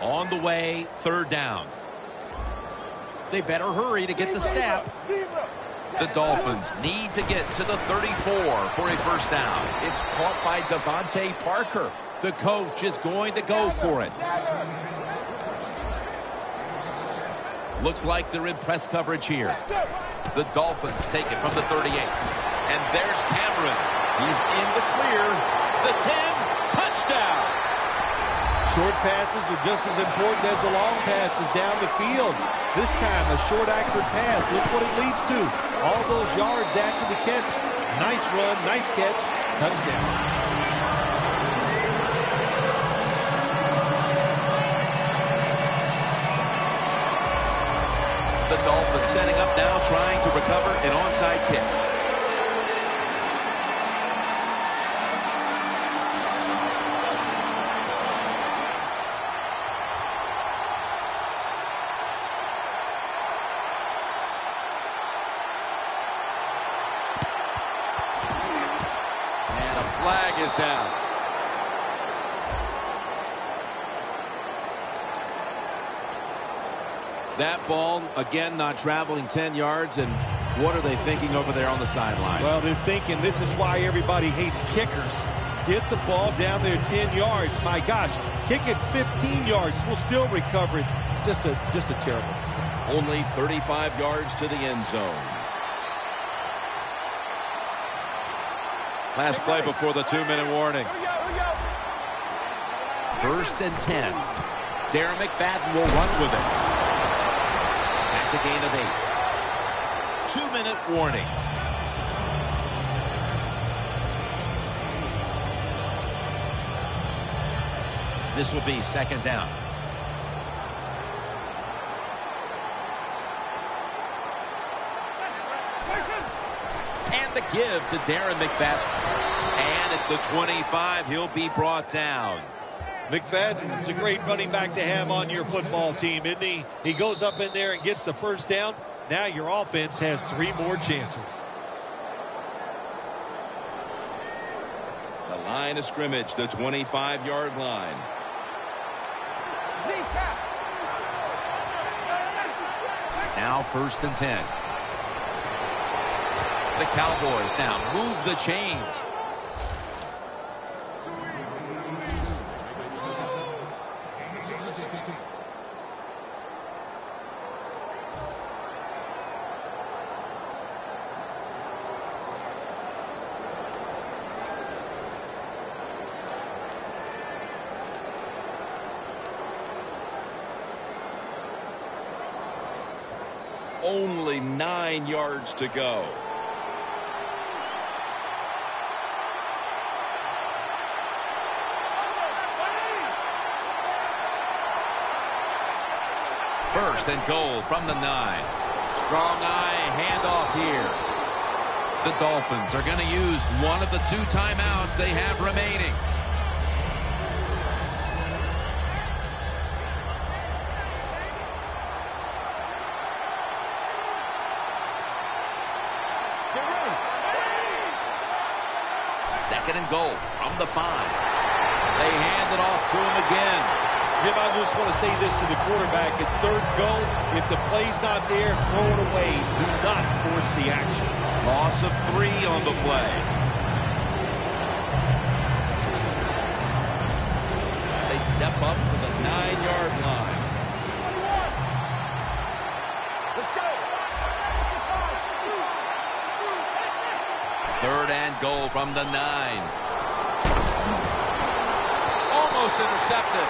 On the way, third down. They better hurry to get the snap. The Dolphins need to get to the 34 for a first down. It's caught by DeVante Parker. The coach is going to go for it. Looks like they're in press coverage here. The Dolphins take it from the 38. And there's Cameron. He's in the clear. The 10, touchdown. Short passes are just as important as the long passes down the field. This time, a short, accurate pass. Look what it leads to. All those yards after the catch. Nice run, nice catch, touchdown. The Dolphins setting up now, trying to recover an onside kick. Again, not traveling 10 yards. And what are they thinking over there on the sideline? Well, they're thinking this is why everybody hates kickers. Get the ball down there 10 yards. My gosh, kick it 15 yards. We'll still recover it. Just a, just a terrible mistake. Only 35 yards to the end zone. Last play before the two-minute warning. First and 10. Darren McFadden will run with it. A gain of eight. Two-minute warning. This will be second down. And the give to Darren McFadden. And at the 25, he'll be brought down. McFadden is a great running back to have on your football team, isn't he? He goes up in there and gets the first down. Now your offense has three more chances. The line of scrimmage, the 25-yard line. Now first and 10. The Cowboys now move the chains. Only nine yards to go. First and goal from the nine. Strong I handoff here. The Dolphins are going to use one of the two timeouts they have remaining. Second goal from the five. They hand it off to him again. Jim, I just want to say this to the quarterback. It's third goal. If the play's not there, throw it away. Do not force the action. Loss of three on the play. They step up to the nine-yard line. goal from the nine. Almost intercepted.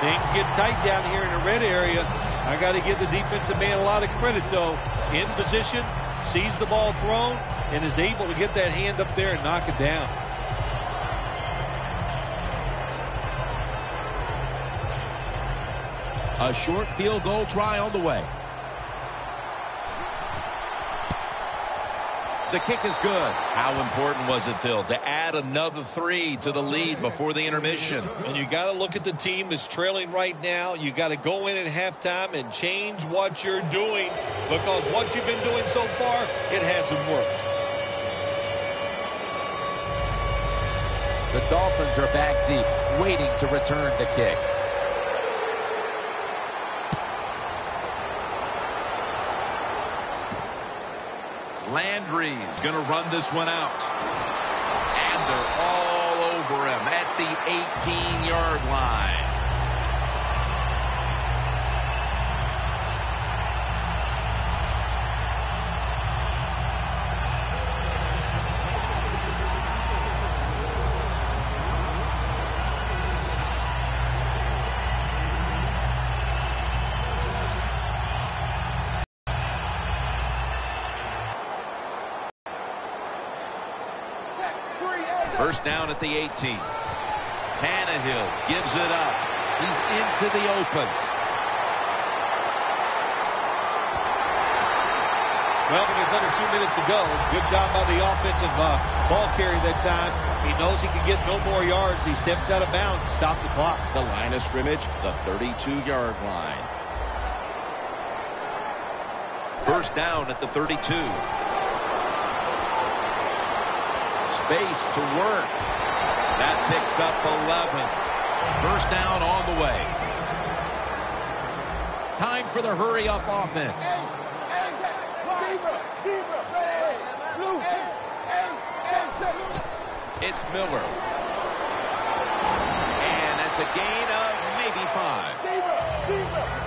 Things get tight down here in the red area. I got to give the defensive man a lot of credit, though. In position, sees the ball thrown, and is able to get that hand up there and knock it down. A short field goal try on the way. The kick is good. How important was it, Phil, to add another three to the lead before the intermission? And you got to look at the team that's trailing right now. You got to go in at halftime and change what you're doing because what you've been doing so far, it hasn't worked. The Dolphins are back deep, waiting to return the kick. Landry's going to run this one out. And they're all over him at the 18-yard line. Down at the 18. Tannehill gives it up. He's into the open. Well, when there's under two minutes to go, good job by the offensive uh, ball carrier that time. He knows he can get no more yards. He steps out of bounds to stop the clock. The line of scrimmage, the 32-yard line. First down at the 32. Space to work. That picks up 11. First down on the way. Time for the hurry-up offense. It's Miller. And that's a gain of maybe five.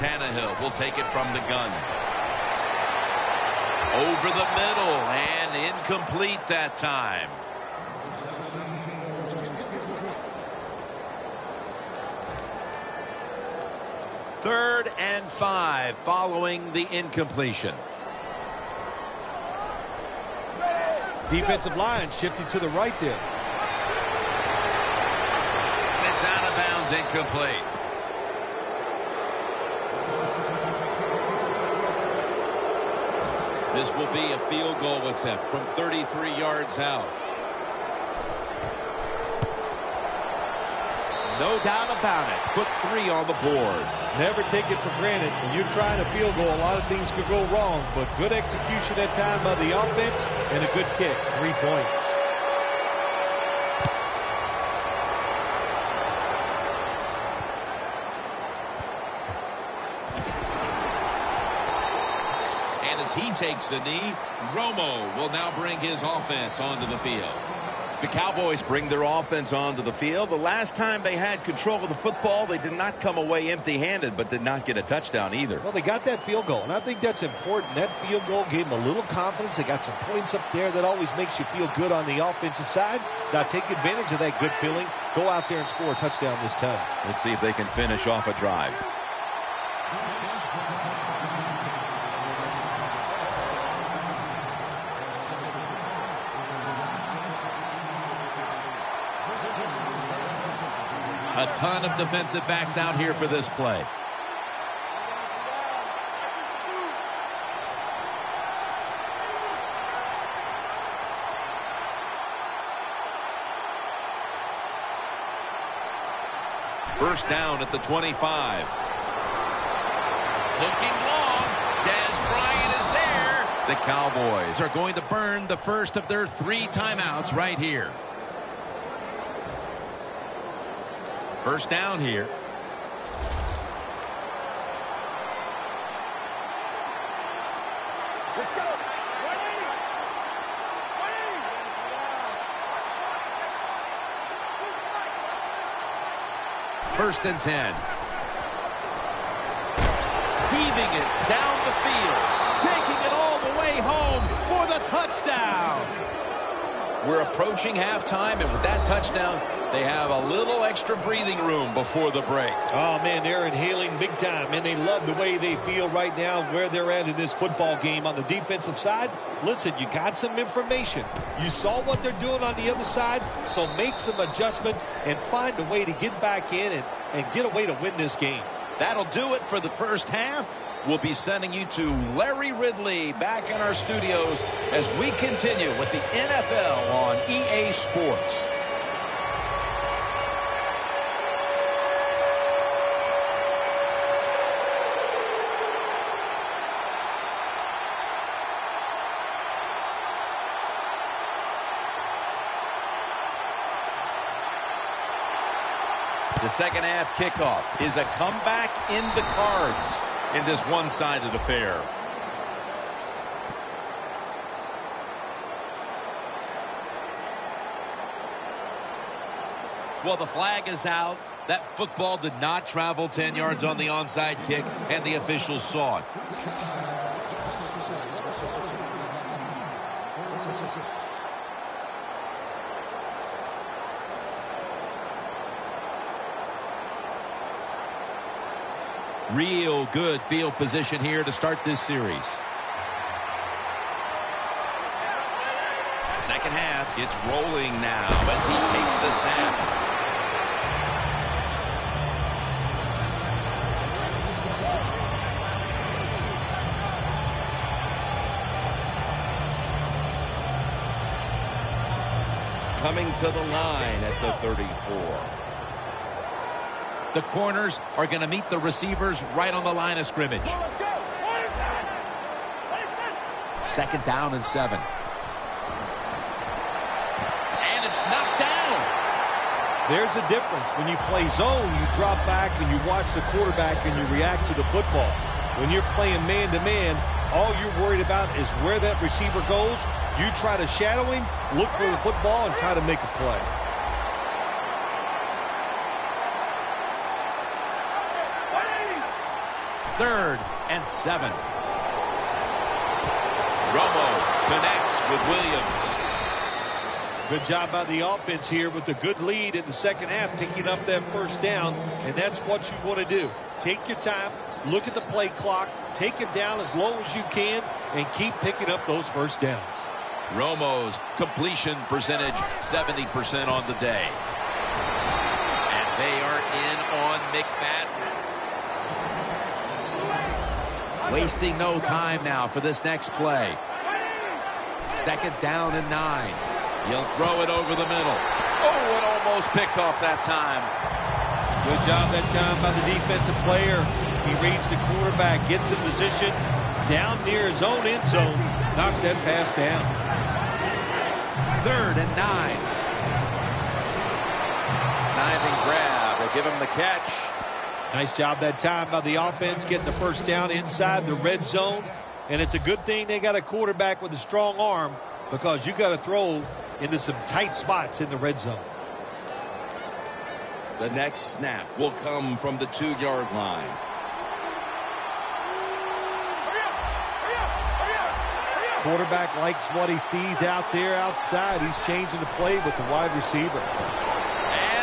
Tannehill will take it from the gun. Over the middle and incomplete that time. Third and five following the incompletion. Defensive line shifting to the right there. It's out of bounds, incomplete. This will be a field goal attempt from 33 yards out. No doubt about it. Put three on the board. Never take it for granted. When you're trying a field goal, a lot of things could go wrong, but good execution that time by the offense and a good kick. Three points. And as he takes a knee, Romo will now bring his offense onto the field. The Cowboys bring their offense onto the field. The last time they had control of the football, they did not come away empty-handed, but did not get a touchdown either. Well, they got that field goal, and I think that's important. That field goal gave them a little confidence. They got some points up there that always makes you feel good on the offensive side. Now take advantage of that good feeling. Go out there and score a touchdown this time. Let's see if they can finish off a drive. A ton of defensive backs out here for this play. First down at the 25. Looking long. Dez Bryant is there. The Cowboys are going to burn the first of their three timeouts right here. First down here. Let's go. First and 10. Heaving it down the field. Taking it all the way home for the touchdown. We're approaching halftime, and with that touchdown, They have a little extra breathing room before the break. Oh, man, they're inhaling big time, and they love the way they feel right now where they're at in this football game. On the defensive side, listen, you got some information. You saw what they're doing on the other side, so make some adjustments and find a way to get back in and, and get a way to win this game. That'll do it for the first half. We'll be sending you to Larry Ridley back in our studios as we continue with the NFL on EA Sports. Second half kickoff is a comeback in the cards in this one-sided affair. Well, the flag is out. That football did not travel 10 yards on the onside kick, and the officials saw it. Real good field position here to start this series. Second half, it's rolling now as he takes the snap. Coming to the line at the 34. The corners are going to meet the receivers right on the line of scrimmage. Second down and seven. And it's knocked down. There's a difference. When you play zone, you drop back and you watch the quarterback and you react to the football. When you're playing man-to-man, all you're worried about is where that receiver goes. You try to shadow him, look for the football, and try to make a play. Third and seven. Romo connects with Williams. Good job by the offense here with a good lead in the second half, picking up that first down, and that's what you want to do. Take your time, look at the play clock, take it down as low as you can, and keep picking up those first downs. Romo's completion percentage 70% on the day. And they are in on McFadden. Wasting no time now for this next play. Second down and nine. He'll throw it over the middle. Oh, it almost picked off that time. Good job that time by the defensive player. He reads the quarterback, gets in position, down near his own end zone, knocks that pass down. Third and nine. Diving grab. They give him the catch. Nice job that time by the offense, getting the first down inside the red zone. And it's a good thing they got a quarterback with a strong arm because you got to throw into some tight spots in the red zone. The next snap will come from the two-yard line. Quarterback likes what he sees out there outside. He's changing the play with the wide receiver.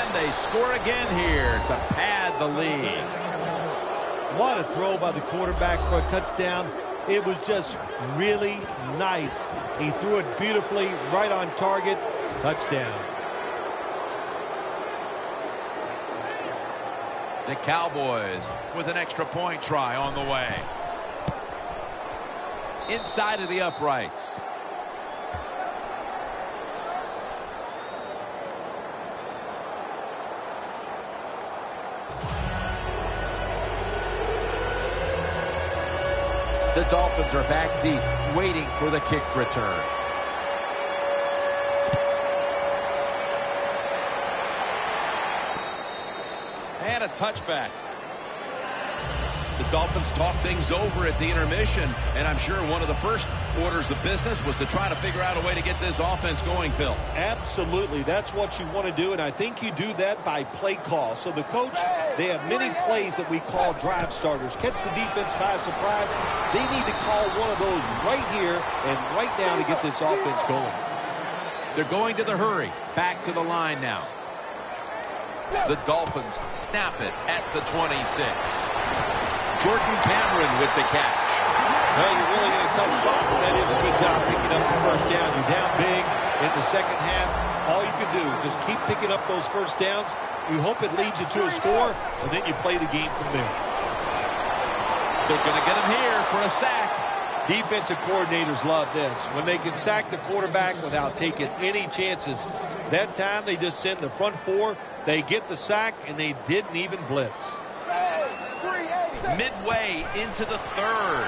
And they score again here to pad the lead. What a throw by the quarterback for a touchdown. It was just really nice. He threw it beautifully, right on target. Touchdown. The Cowboys with an extra point try on the way. Inside of the uprights. The Dolphins are back deep, waiting for the kick return. And a touchback. The Dolphins talked things over at the intermission, and I'm sure one of the first orders of business was to try to figure out a way to get this offense going, Phil. Absolutely. That's what you want to do, and I think you do that by play call. So the coach, they have many plays that we call drive starters. Catch the defense by surprise. They need to call one of those right here and right now to get this offense going. They're going to the hurry. Back to the line now. The Dolphins snap it at the 26. Jordan Cameron with the catch. Well, you're really in a tough spot, but that is a good job picking up the first down. You're down big in the second half. All you can do is just keep picking up those first downs. You hope it leads you to a score, and then you play the game from there. They're going to get him here for a sack. Defensive coordinators love this. When they can sack the quarterback without taking any chances. That time they just send the front four, they get the sack, and they didn't even blitz. Midway into the third.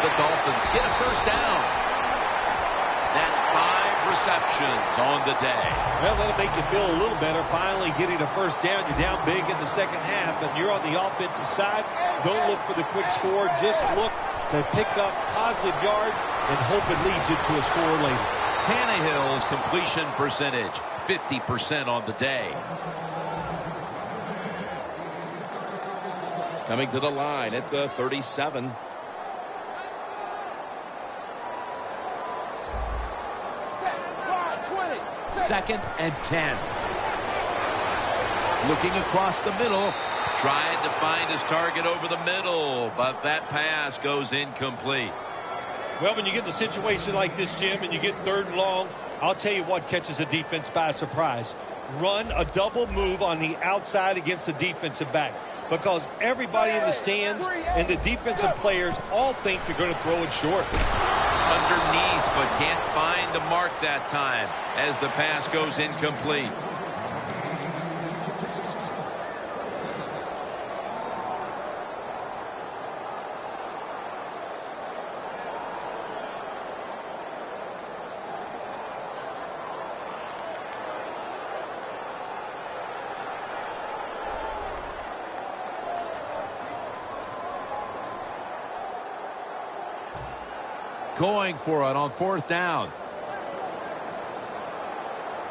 The Dolphins get a first down. That's five receptions on the day. Well, that'll make you feel a little better. Finally getting a first down. You're down big in the second half, and you're on the offensive side. Don't look for the quick score. Just look to pick up positive yards and hope it leads you to a score later. Tannehill's completion percentage, 50% on the day. Coming to the line at the 37. Second and 10. Looking across the middle. Trying to find his target over the middle, but that pass goes incomplete. Well, when you get in a situation like this, Jim, and you get third and long, I'll tell you what catches a defense by surprise. Run a double move on the outside against the defensive back because everybody in the stands and the defensive players all think you're going to throw it short. Underneath, but can't find the mark that time as the pass goes incomplete. Going for it on fourth down.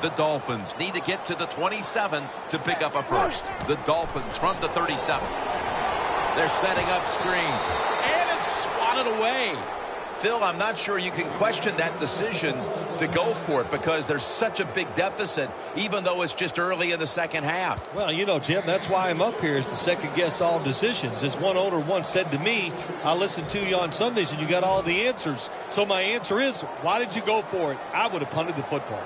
The Dolphins need to get to the 27 to pick up a first. The Dolphins from the 37. They're setting up screen. And it's swatted away. Phil, I'm not sure you can question that decision to go for it because there's such a big deficit, even though it's just early in the second half. Well, you know, Jim, that's why I'm up here is to second guess all decisions. As one owner once said to me, I listen to you on Sundays and you got all the answers. So my answer is, why did you go for it? I would have punted the football.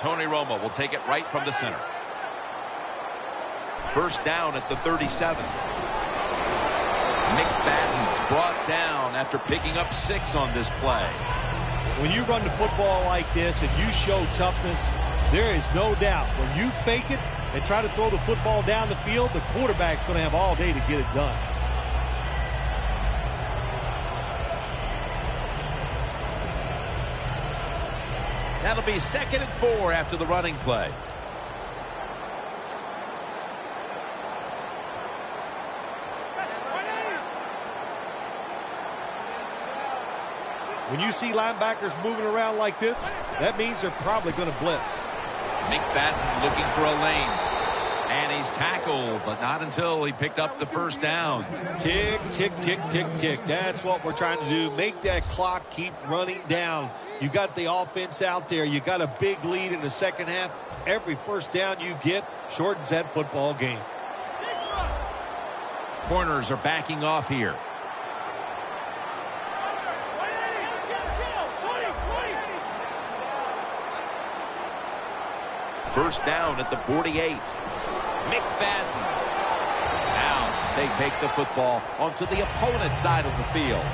Tony Romo will take it right from the center. First down at the 37. McFadden's brought down after picking up six on this play. When you run the football like this and you show toughness, there is no doubt when you fake it and try to throw the football down the field, the quarterback's going to have all day to get it done. That'll be second and four after the running play. When you see linebackers moving around like this, that means they're probably going to blitz. McFadden looking for a lane. And he's tackled, but not until he picked up the first down. Tick, tick, tick, tick, tick. That's what we're trying to do. Make that clock keep running down. You got the offense out there. You got a big lead in the second half. Every first down you get shortens that football game. Corners are backing off here. First down at the 48. McFadden. Now they take the football onto the opponent's side of the field.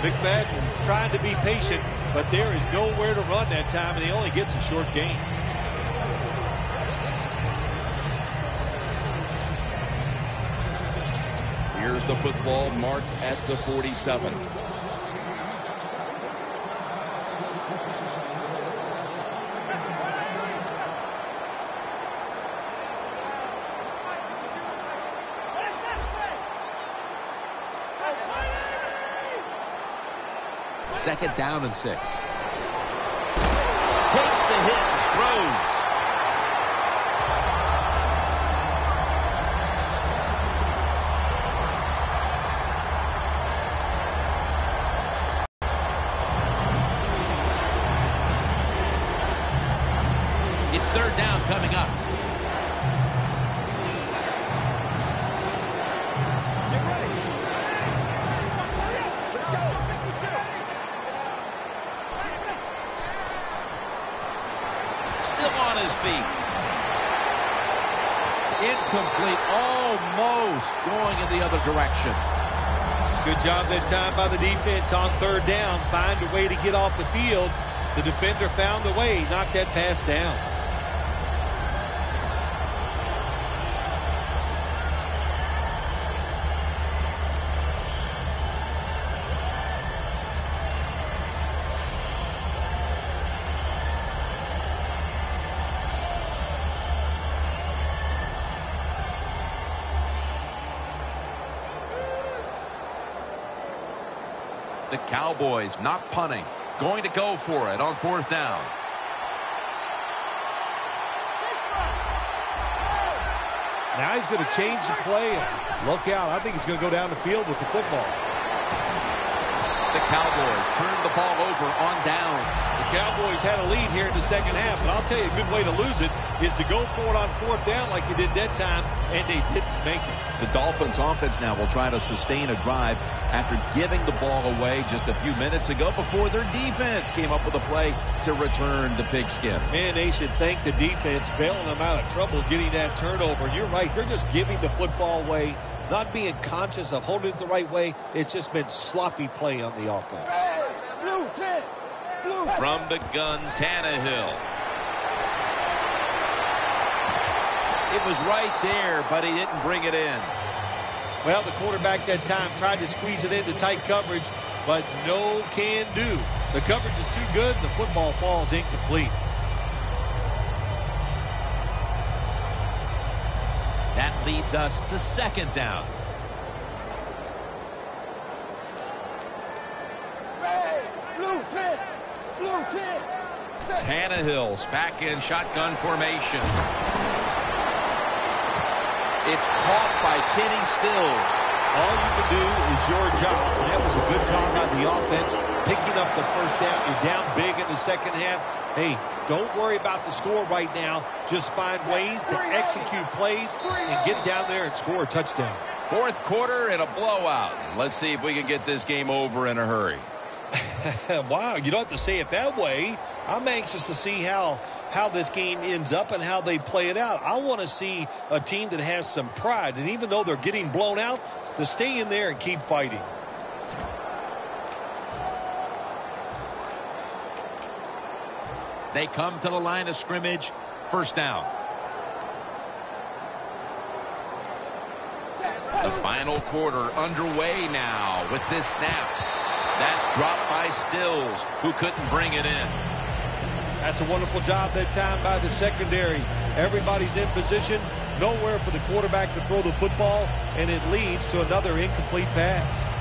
McFadden's trying to be patient, but there is nowhere to run that time, and he only gets a short gain. Here's the football marked at the 47. Second down and six. By the defense on third down. Find a way to get off the field. The defender found the way, knocked that pass down. The Cowboys not punting. Going to go for it on fourth down. Now he's going to change the play. And look out. I think he's going to go down the field with the football. The Cowboys turned the ball over on downs. The Cowboys had a lead here in the second half, but I'll tell you, a good way to lose it is to go for it on fourth down like they did that time, and they didn't make it. The Dolphins offense now will try to sustain a drive after giving the ball away just a few minutes ago before their defense came up with a play to return the pigskin. Man, they should thank the defense bailing them out of trouble getting that turnover. You're right. They're just giving the football away, not being conscious of holding it the right way. It's just been sloppy play on the offense. Blue 10. Blue From the gun, Tannehill. It was right there, but he didn't bring it in. Well, the quarterback that time tried to squeeze it into tight coverage, but no can do. The coverage is too good. The football falls incomplete. That leads us to second down. Red. Blue 10. Blue 10. Tannehill's back in shotgun formation. It's caught by Kenny Stills. All you can do is your job. That was a good job by the offense, picking up the first down. You're down big in the second half. Hey, don't worry about the score right now. Just find ways to execute plays and get down there and score a touchdown. Fourth quarter and a blowout. Let's see if we can get this game over in a hurry. *laughs* wow, you don't have to say it that way. I'm anxious to see how how this game ends up and how they play it out. I want to see a team that has some pride, and even though they're getting blown out, to stay in there and keep fighting. They come to the line of scrimmage. First down. The final quarter underway now with this snap. That's dropped by Stills, who couldn't bring it in. That's a wonderful job that time by the secondary. Everybody's in position, nowhere for the quarterback to throw the football, and it leads to another incomplete pass.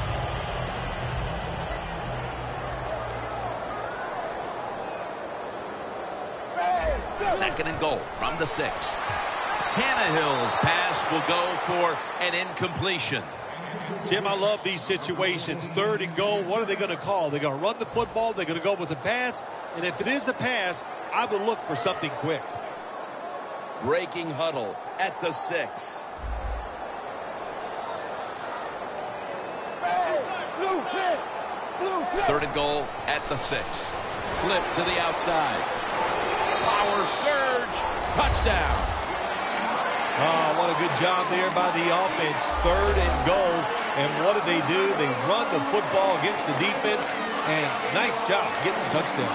Second and goal from the six. Tannehill's pass will go for an incompletion. Jim, I love these situations. Third and goal, what are they going to call? They're going to run the football, they're going to go with a pass, and if it is a pass, I would look for something quick. Breaking huddle at the six. Blue 10. Blue 10. Third and goal at the six. Flip to the outside. Power surge. Touchdown. Oh, what a good job there by the offense. Third and goal. And what did they do? They run the football against the defense. And nice job getting the touchdown.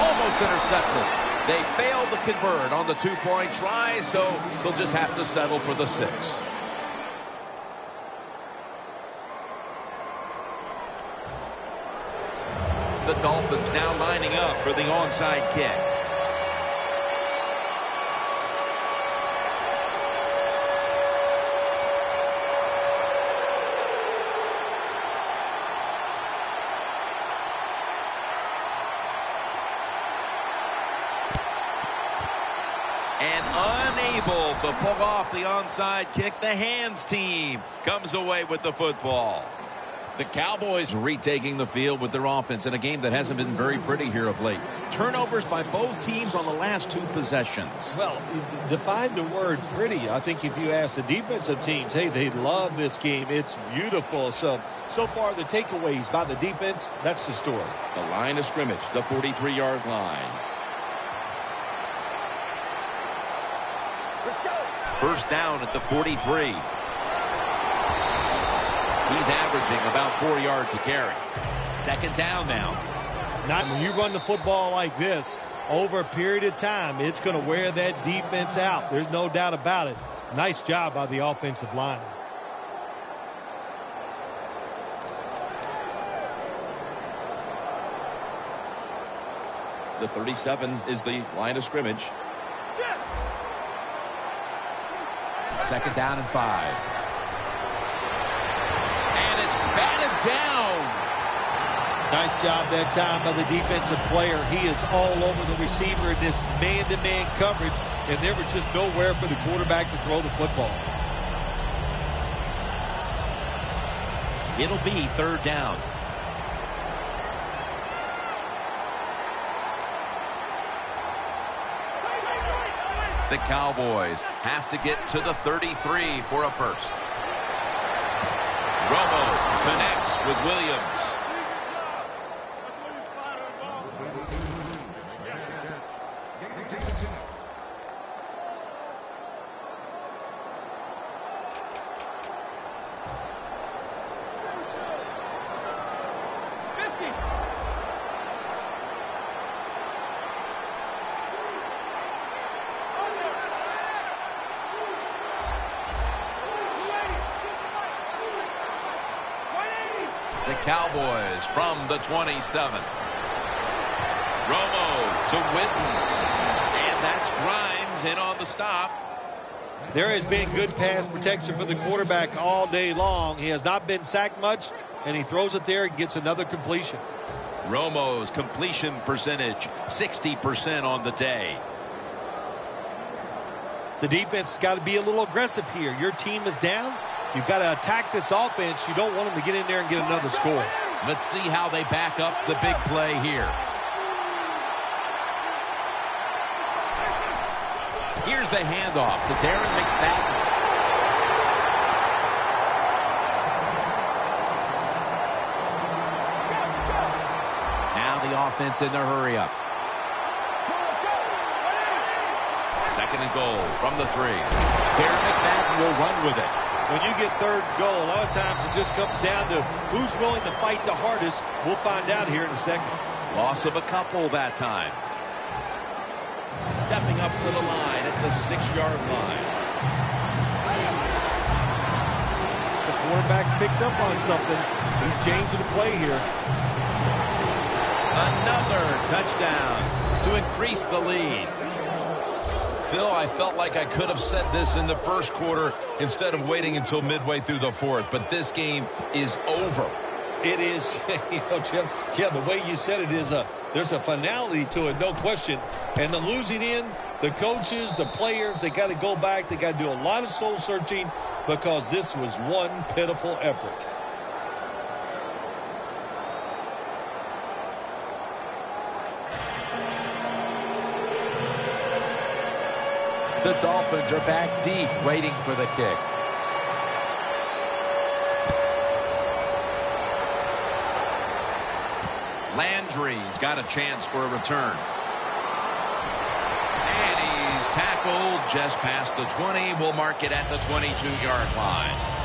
Almost intercepted. They failed to convert on the two-point try, so they'll just have to settle for the six. The Dolphins now lining up for the onside kick. And unable Unable to pull off the onside kick. The hands team comes away with the football. The Cowboys retaking the field with their offense in a game that hasn't been very pretty here of late. Turnovers by both teams on the last two possessions. Well, define the word pretty. I think if you ask the defensive teams, hey, they love this game. It's beautiful. So, so far the takeaways by the defense, that's the story. The line of scrimmage, the 43-yard line. First down at the 43. He's averaging about four yards a carry. Second down now. Not when you run the football like this over a period of time, it's going to wear that defense out. There's no doubt about it. Nice job by the offensive line. The 37 is the line of scrimmage. Second down and five. And it's batted down. Nice job that time by the defensive player. He is all over the receiver in this man-to-man coverage, and there was just nowhere for the quarterback to throw the football. It'll be third down. The Cowboys have to get to the 33 for a first. Romo connects with Williams. From the 27. Romo to Witten. And that's Grimes in on the stop. There has been good pass protection for the quarterback all day long. He has not been sacked much, and he throws it there and gets another completion. Romo's completion percentage 60% on the day. The defense has got to be a little aggressive here. Your team is down. You've got to attack this offense. You don't want them to get in there and get another score. Let's see how they back up the big play here. Here's the handoff to Darren McFadden. Now the offense in their hurry up. Second and goal from the three. Darren McFadden will run with it. When you get third goal, a lot of times it just comes down to who's willing to fight the hardest. We'll find out here in a second. Loss of a couple that time. Stepping up to the line at the six-yard line. The quarterback's picked up on something. He's changing the play here. Another touchdown to increase the lead. Phil, I felt like I could have said this in the first quarter instead of waiting until midway through the fourth, but this game is over. It is, *laughs* you know, Jim, yeah, the way you said it is a, there's a finality to it, no question. And the losing in, the coaches, the players, they got to go back. They got to do a lot of soul searching because this was one pitiful effort. The Dolphins are back deep, waiting for the kick. Landry's got a chance for a return. And he's tackled just past the 20. We'll mark it at the 22-yard line.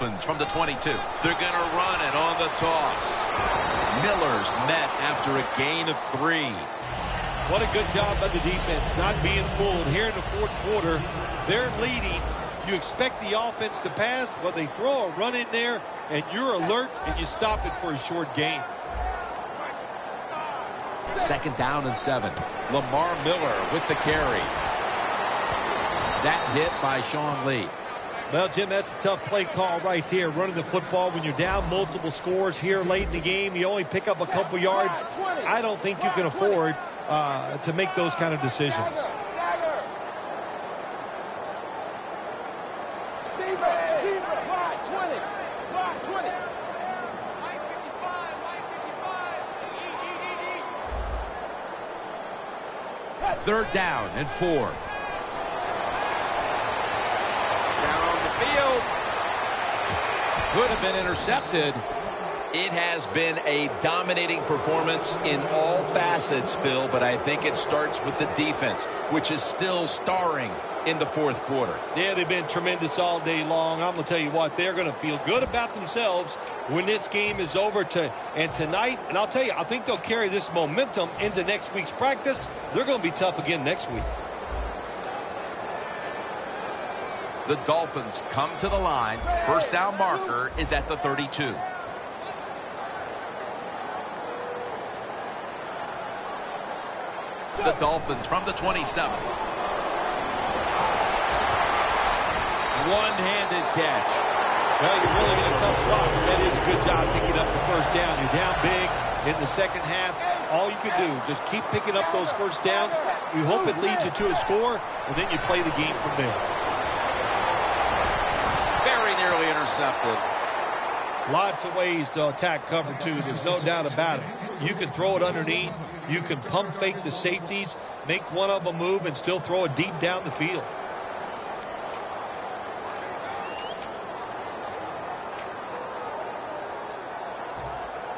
Dolphins from the 22. They're going to run it on the toss. Miller's met after a gain of three. What a good job by the defense, not being fooled. Here in the fourth quarter, they're leading. You expect the offense to pass, but they throw a run in there, and you're alert, and you stop it for a short gain. Second down and seven. Lamar Miller with the carry. That hit by Sean Lee. Well, Jim, that's a tough play call right there. Running the football when you're down multiple scores here late in the game. You only pick up a couple yards. I don't think you can afford uh, to make those kind of decisions. Third down and four. Down on the field. Could have been intercepted. It has been a dominating performance in all facets, Phil, but I think it starts with the defense, which is still starring in the fourth quarter. Yeah, they've been tremendous all day long. I'm going to tell you what, they're going to feel good about themselves when this game is over. To And tonight, and I'll tell you, I think they'll carry this momentum into next week's practice. They're going to be tough again next week. The Dolphins come to the line. First down marker is at the 32. The Dolphins from the 27. One-handed catch. Well, you're really in a tough spot, but that is a good job picking up the first down. You're down big in the second half. All you can do, just keep picking up those first downs. You hope it leads you to a score, and then you play the game from there. Very nearly intercepted. Lots of ways to attack cover two. There's no doubt about it. You can throw it underneath. You can pump fake the safeties, make one of them move, and still throw it deep down the field.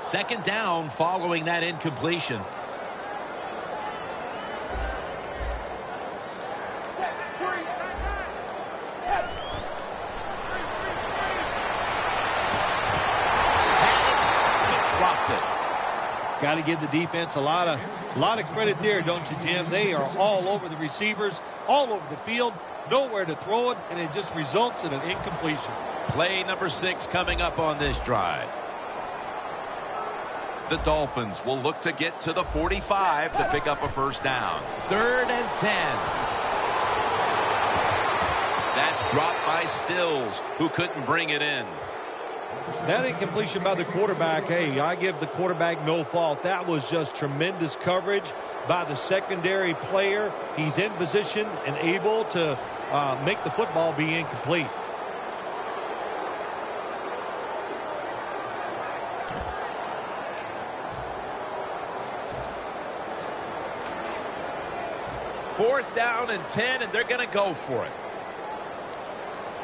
Second down following that incompletion. Got to give the defense a lot of lot of credit there, don't you, Jim? They are all over the receivers, all over the field, nowhere to throw it, and it just results in an incompletion. Play number six coming up on this drive. The Dolphins will look to get to the 45 to pick up a first down. Third and ten. That's dropped by Stills, who couldn't bring it in. That incompletion by the quarterback, hey, I give the quarterback no fault. That was just tremendous coverage by the secondary player. He's in position and able to uh, make the football be incomplete. Fourth down and 10, and they're going to go for it.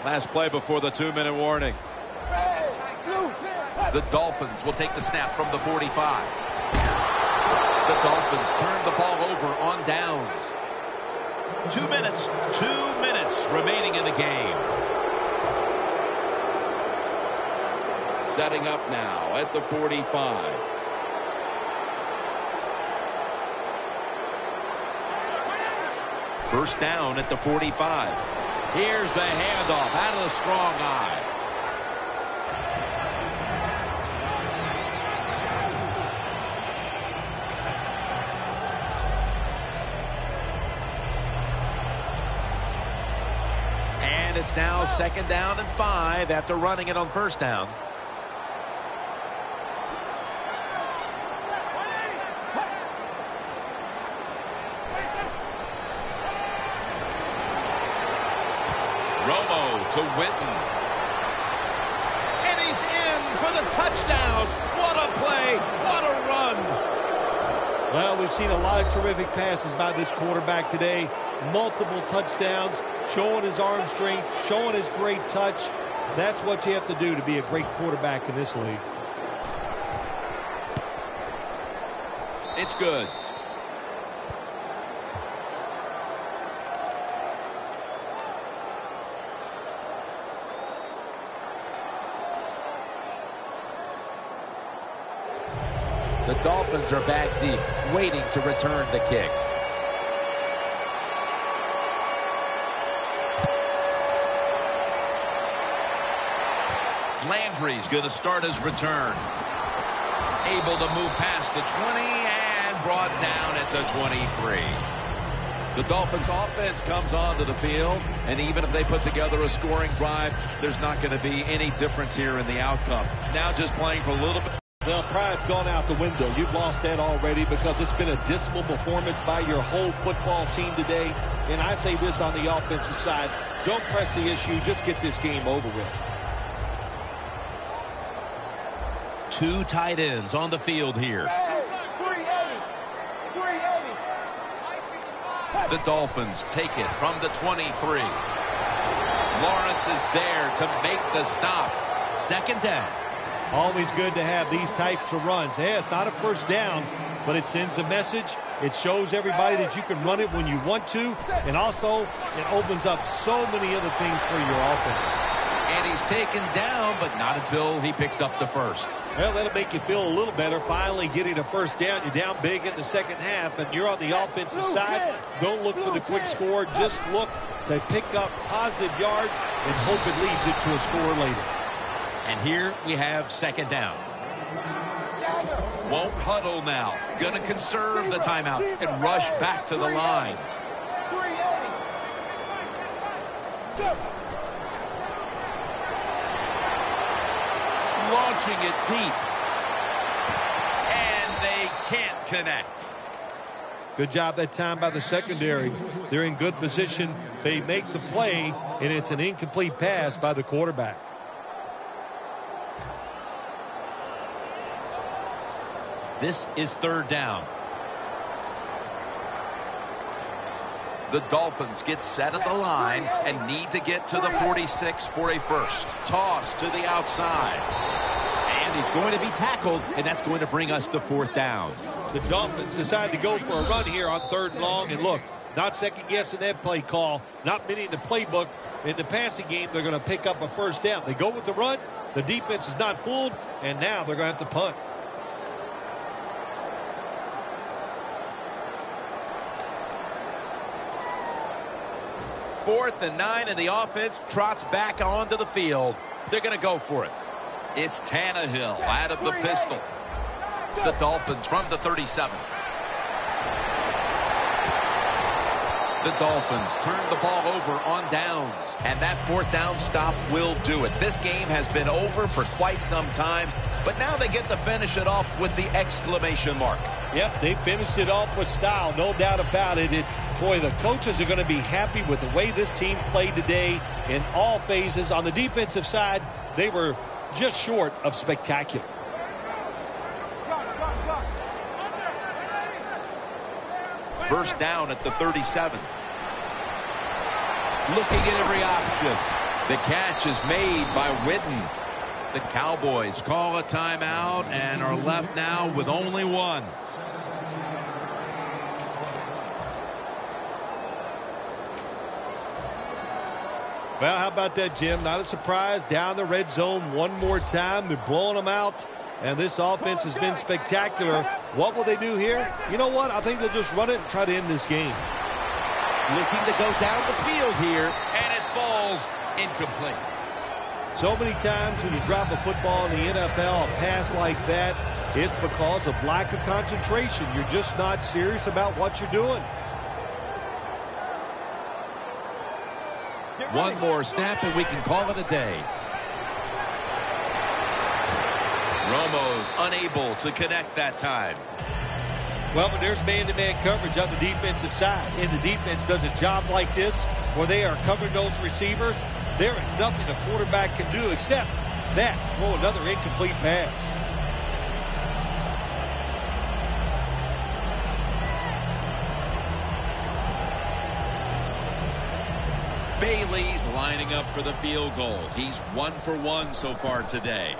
Last play before the two-minute warning. The Dolphins will take the snap from the 45. The Dolphins turn the ball over on downs. Two minutes, two minutes remaining in the game. Setting up now at the 45. First down at the 45. Here's the handoff out of the strong I. And it's now second down and five after running it on first down. Romo to Witten. And he's in for the touchdown. What a play. What a run. Well, we've seen a lot of terrific passes by this quarterback today. Multiple touchdowns, showing his arm strength, showing his great touch. That's what you have to do to be a great quarterback in this league. It's good. The Dolphins are back deep, waiting to return the kick. Landry's going to start his return. Able to move past the 20 and and brought down at the 23. The Dolphins offense comes onto the field, and even if they put together a scoring drive, there's not going to be any difference here in the outcome. Now just playing for a little bit. Well, pride's gone out the window. You've lost that already because it's been a dismal performance by your whole football team today. And I say this on the offensive side, don't press the issue. Just get this game over with. Two tight ends on the field here. The Dolphins take it from the 23. Lawrence is there to make the stop. Second down. Always good to have these types of runs. Hey, it's not a first down, but it sends a message. It shows everybody that you can run it when you want to. And also, it opens up so many other things for your offense. And he's taken down, but not until he picks up the first. Well, that'll make you feel a little better. Finally getting a first down. You're down big in the second half, and you're on the offensive side. Don't look for the quick score. Just look to pick up positive yards and hope it leads it to a score later. And here we have second down. Won't huddle now. Going to conserve the timeout and rush back to the line. Launching it deep. And they can't connect. Good job that time by the secondary. They're in good position. They make the play, and it's an incomplete pass by the quarterback. This is third down. The Dolphins get set at the line and need to get to the 46 for a first. Toss to the outside. And he's going to be tackled, and that's going to bring us to fourth down. The Dolphins decide to go for a run here on third and long. And look, not second guessing that play call. Not many in the playbook. In the passing game, they're going to pick up a first down. They go with the run. The defense is not fooled. And now they're going to have to punt. Fourth and nine, and the offense trots back onto the field. They're going to go for it. It's Tannehill out of the pistol. The Dolphins from the 37. The Dolphins turn the ball over on downs, and that fourth down stop will do it. This game has been over for quite some time, but now they get to finish it off with the exclamation mark. Yep, they finished it off with style, no doubt about it. it boy, the coaches are going to be happy with the way this team played today in all phases. On the defensive side, they were just short of spectacular. First down at the 37. Looking at every option. The catch is made by Witten. The Cowboys call a timeout and are left now with only one. Well, how about that, Jim? Not a surprise. Down the red zone one more time. They're blowing them out. And this offense has been spectacular. What will they do here? You know what? I think they'll just run it and try to end this game. Looking to go down the field here. And it falls incomplete. So many times when you drop a football in the NFL, a pass like that, it's because of lack of concentration. You're just not serious about what you're doing. One more snap, and we can call it a day. Romo's unable to connect that time. Well, but there's man-to-man coverage on the defensive side. And the defense does a job like this where they are covering those receivers. There is nothing a quarterback can do except that, throw another incomplete pass. Bailey's lining up for the field goal. He's one for one so far today.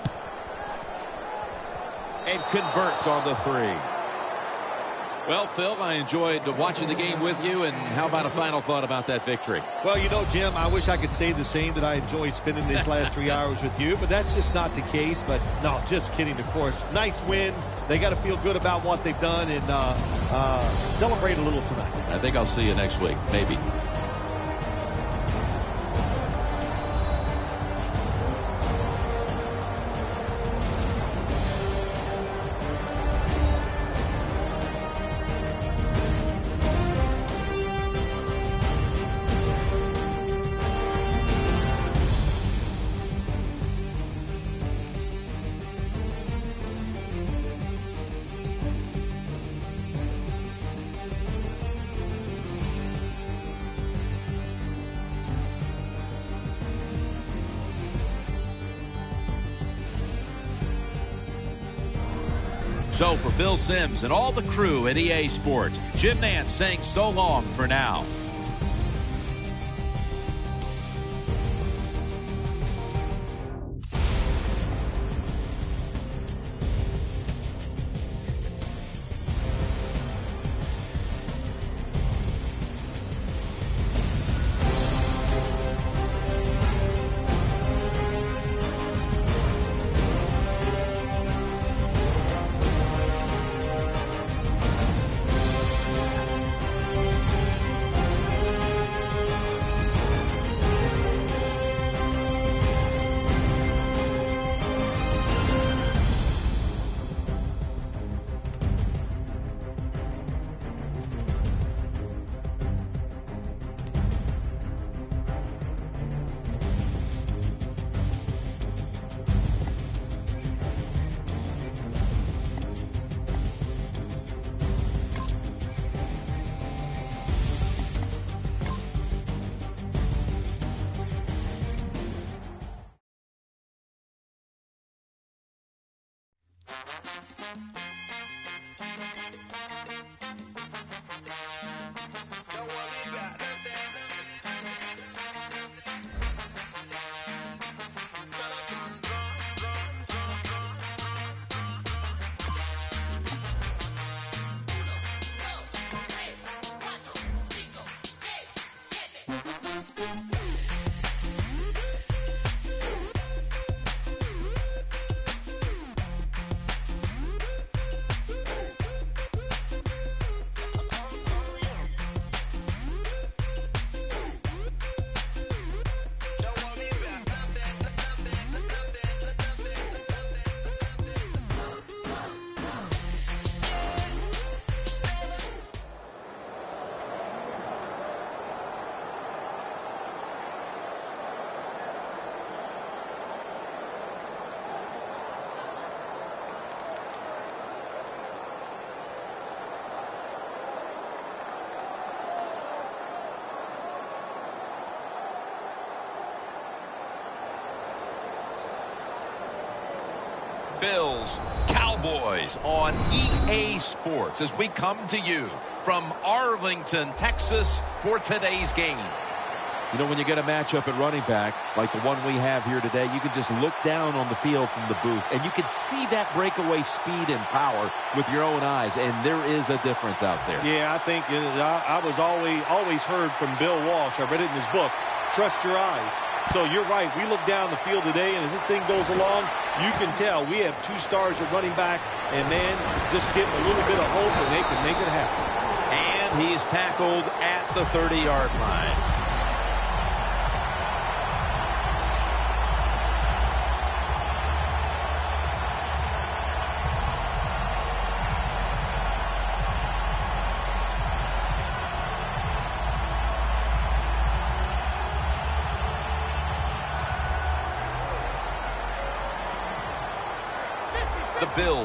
And converts on the three. Well, Phil, I enjoyed watching the game with you. And how about a final thought about that victory? Well, you know, Jim, I wish I could say the same that I enjoyed spending these last three *laughs* hours with you, but that's just not the case. But no, just kidding, of course. Nice win. They got to feel good about what they've done and uh, uh, celebrate a little tonight. I think I'll see you next week, maybe. So for Phil Simms and all the crew at EA Sports, Jim Nantz saying so long for now. EA Sports as we come to you from Arlington, Texas for today's game. You know, when you get a matchup at running back, like the one we have here today, you can just look down on the field from the booth, and you can see that breakaway speed and power with your own eyes, and there is a difference out there. Yeah, I think it, I, I was always always heard from Bill Walsh. I read it in his book. Trust your eyes. So you're right. We look down the field today, and as this thing goes along, you can tell we have two stars at running back, and man, just getting a little bit of hope, and they can make it happen. And he's tackled at the 30-yard line.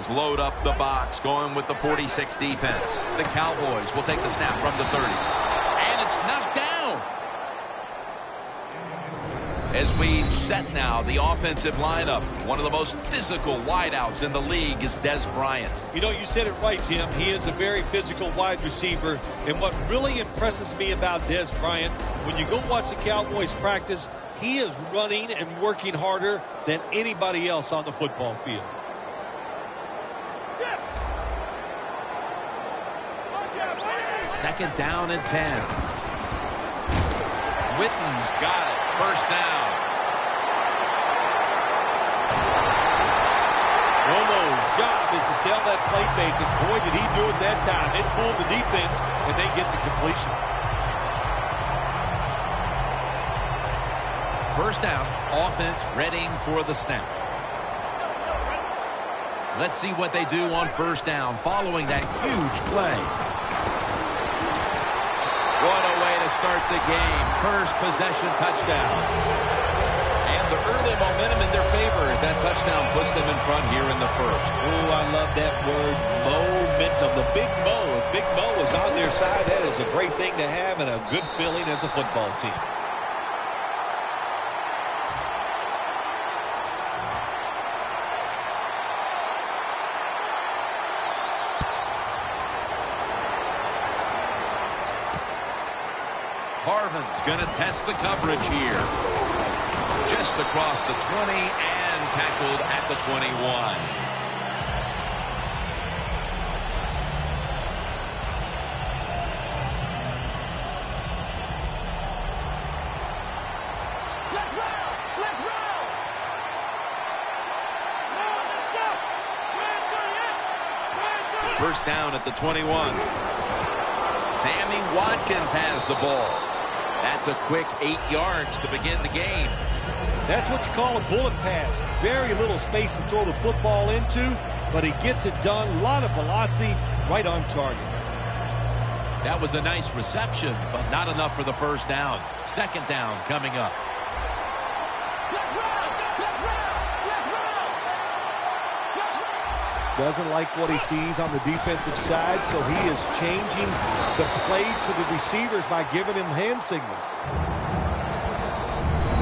Load up the box, going with the 46 defense. The Cowboys will take the snap from the 30. And it's knocked down. As we set now the offensive lineup, one of the most physical wideouts in the league is Dez Bryant. You know, you said it right, Jim. He is a very physical wide receiver. And what really impresses me about Dez Bryant, when you go watch the Cowboys practice, he is running and working harder than anybody else on the football field. Second down and 10. Witten's got it. First down. Romo's job is to sell that play fake, and boy, did he do it that time. It fooled the defense, and they get the completion. First down. Offense readying for the snap. Let's see what they do on first down following that huge play. What a way to start the game. First possession touchdown. And the early momentum in their favor that touchdown puts them in front here in the first. Oh, I love that word, momentum. The big Mo. If Big Mo is on their side, that is a great thing to have and a good feeling as a football team. Going to test the coverage here. Just across the 20 and tackled at the 21. First down at the 21. Sammy Watkins has the ball. That's a quick eight yards to begin the game. That's what you call a bullet pass. Very little space to throw the football into, but he gets it done. A lot of velocity, right on target. That was a nice reception, but not enough for the first down. Second down coming up. Doesn't like what he sees on the defensive side, so he is changing the play to the receivers by giving him hand signals.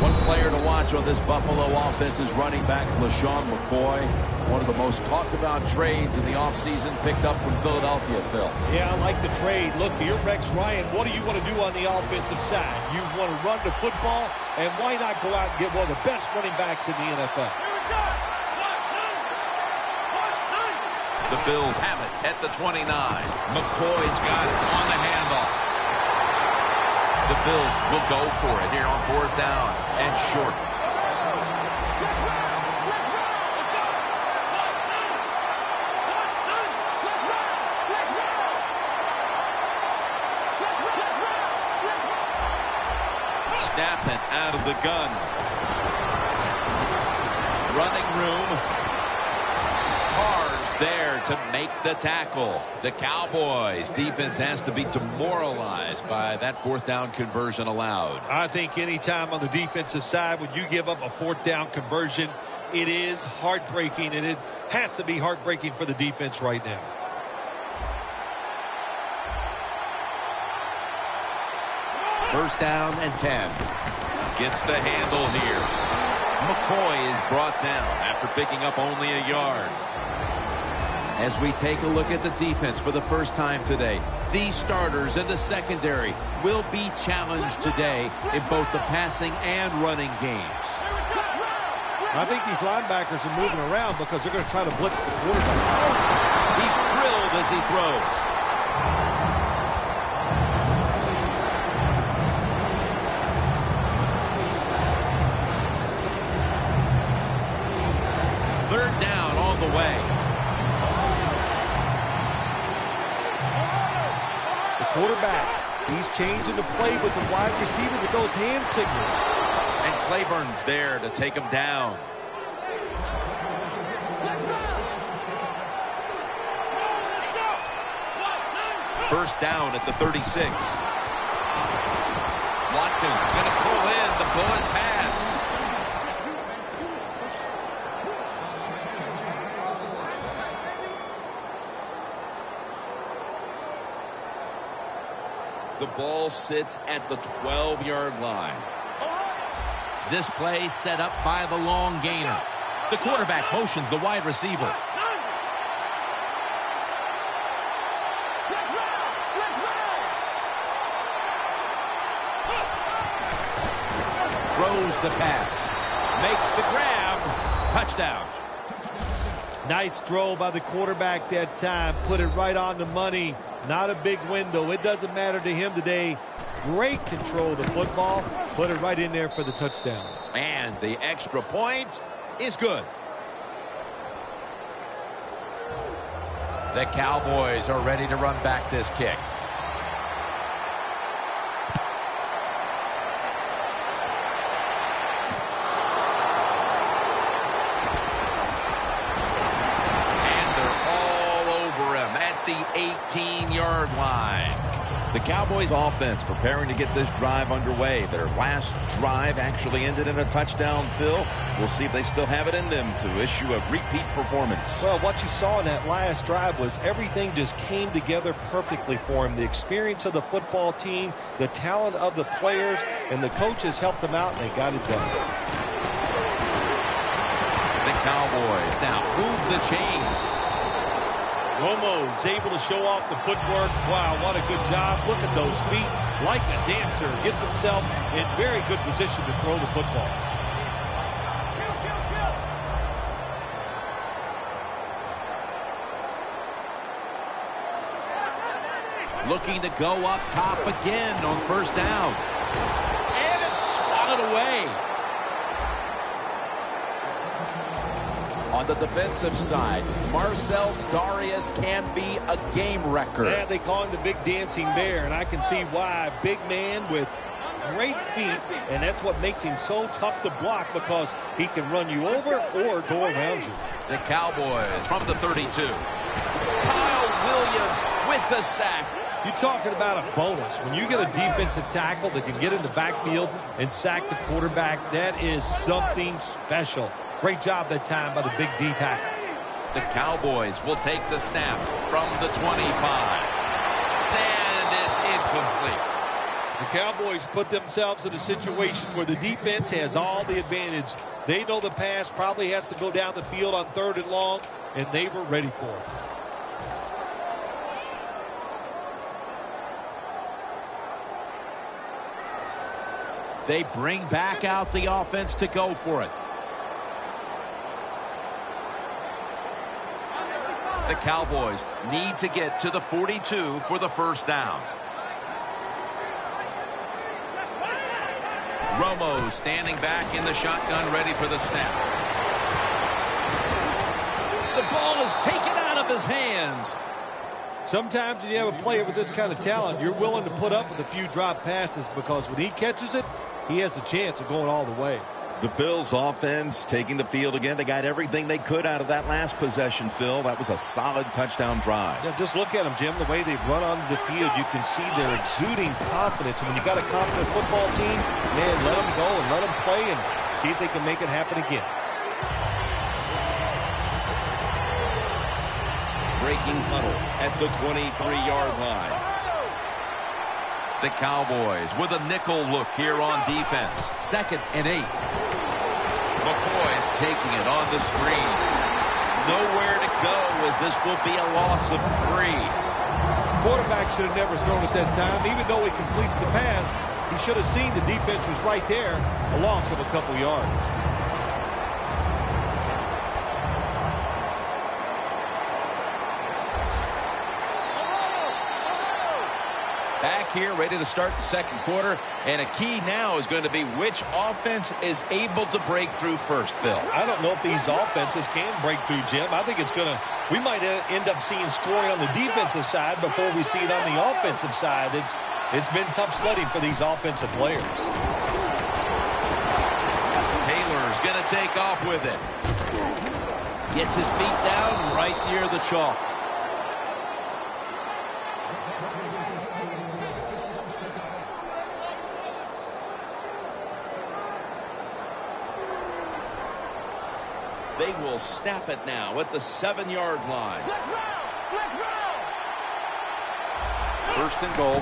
One player to watch on this Buffalo offense is running back LeSean McCoy. One of the most talked about trades in the offseason picked up from Philadelphia, Phil. Yeah, I like the trade. Look, you're Rex Ryan. What do you want to do on the offensive side? You want to run the football, and why not go out and get one of the best running backs in the NFL? The Bills have it at the 29. McCoy's got it on the handoff. The Bills will go for it here on fourth down and short. Snap Snapping out of the gun. Running room. Carr's there to make the tackle. The Cowboys defense has to be demoralized by that fourth down conversion allowed. I think anytime on the defensive side when you give up a fourth down conversion, it is heartbreaking, and it has to be heartbreaking for the defense right now. First down and 10. Gets the handle here. McCoy is brought down after picking up only a yard. As we take a look at the defense for the first time today, these starters in the secondary will be challenged today in both the passing and running games. I think these linebackers are moving around because they're going to try to blitz the quarterback. He's drilled as he throws. Quarterback, he's changing the play with the wide receiver with those hand signals. And Claiborne's there to take him down. First down at the 36. Watkins is going to pull in the bullet pass. The ball sits at the 12-yard line. This play set up by the long gainer. The quarterback motions the wide receiver. Throws the pass. Makes the grab. Touchdown. Nice throw by the quarterback that time. Put it right on the money. Not a big window. It doesn't matter to him today. Great control of the football. Put it right in there for the touchdown. And the extra point is good. The Cowboys are ready to run back this kick. The Cowboys offense preparing to get this drive underway. Their last drive actually ended in a touchdown, Phil. We'll see if they still have it in them to issue a repeat performance. Well, what you saw in that last drive was everything just came together perfectly for him. The experience of the football team, the talent of the players, and the coaches helped them out, and they got it done. The Cowboys now move the chains. Romo is able to show off the footwork. Wow, what a good job. Look at those feet. Like a dancer. Gets himself in very good position to throw the football. Looking to go up top again on first down. And it's swatted away. On the defensive side, Marcell Dareus can be a game wrecker. Yeah, they call him the big dancing bear, and I can see why. Big man with great feet, and that's what makes him so tough to block because he can run you over or go around you. The Cowboys from the 32. Kyle Williams with the sack. You're talking about a bonus. When you get a defensive tackle that can get in the backfield and sack the quarterback, that is something special. Great job that time by the big D tackle. The Cowboys will take the snap from the 25. And it's incomplete. The Cowboys put themselves in a situation where the defense has all the advantage. They know the pass probably has to go down the field on third and long, and they were ready for it. They bring back out the offense to go for it. The Cowboys need to get to the 42 for the first down. Romo standing back in the shotgun ready for the snap. The ball is taken out of his hands. Sometimes when you have a player with this kind of talent, you're willing to put up with a few drop passes because when he catches it, he has a chance of going all the way. The Bills offense taking the field again. They got everything they could out of that last possession, Phil. That was a solid touchdown drive. Yeah, just look at them, Jim. The way they've run onto the field, you can see they're exuding confidence. And when you got a confident football team, man, let them go and let them play and see if they can make it happen again. Breaking huddle at the 23-yard line. The Cowboys with a nickel look here on defense. Second and eight. McCoy's taking it on the screen. Nowhere to go as this will be a loss of three. Quarterback should have never thrown at that time. Even though he completes the pass, he should have seen the defense was right there. A loss of a couple yards. Back here, ready to start the second quarter. And a key now is going to be which offense is able to break through first, Phil. I don't know if these offenses can break through, Jim. I think it's going to, we might end up seeing scoring on the defensive side before we see it on the offensive side. It's It's been tough sledding for these offensive players. Taylor's going to take off with it. Gets his feet down right near the chalk. They will snap it now at the seven-yard line. First and goal.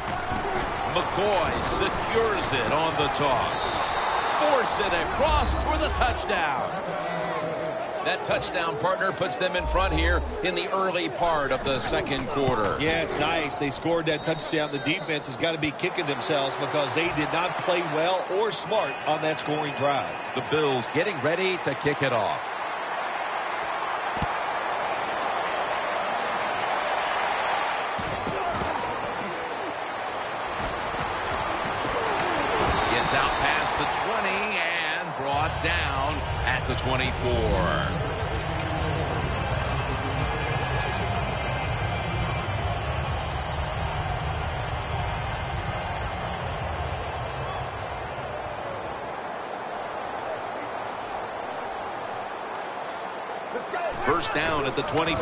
McCoy secures it on the toss. Force it across for the touchdown. That touchdown partner puts them in front here in the early part of the second quarter. Yeah, it's nice. They scored that touchdown. The defense has got to be kicking themselves because they did not play well or smart on that scoring drive. The Bills getting ready to kick it off. Gets out past the 20 and brought down at the 24. First down at the 24.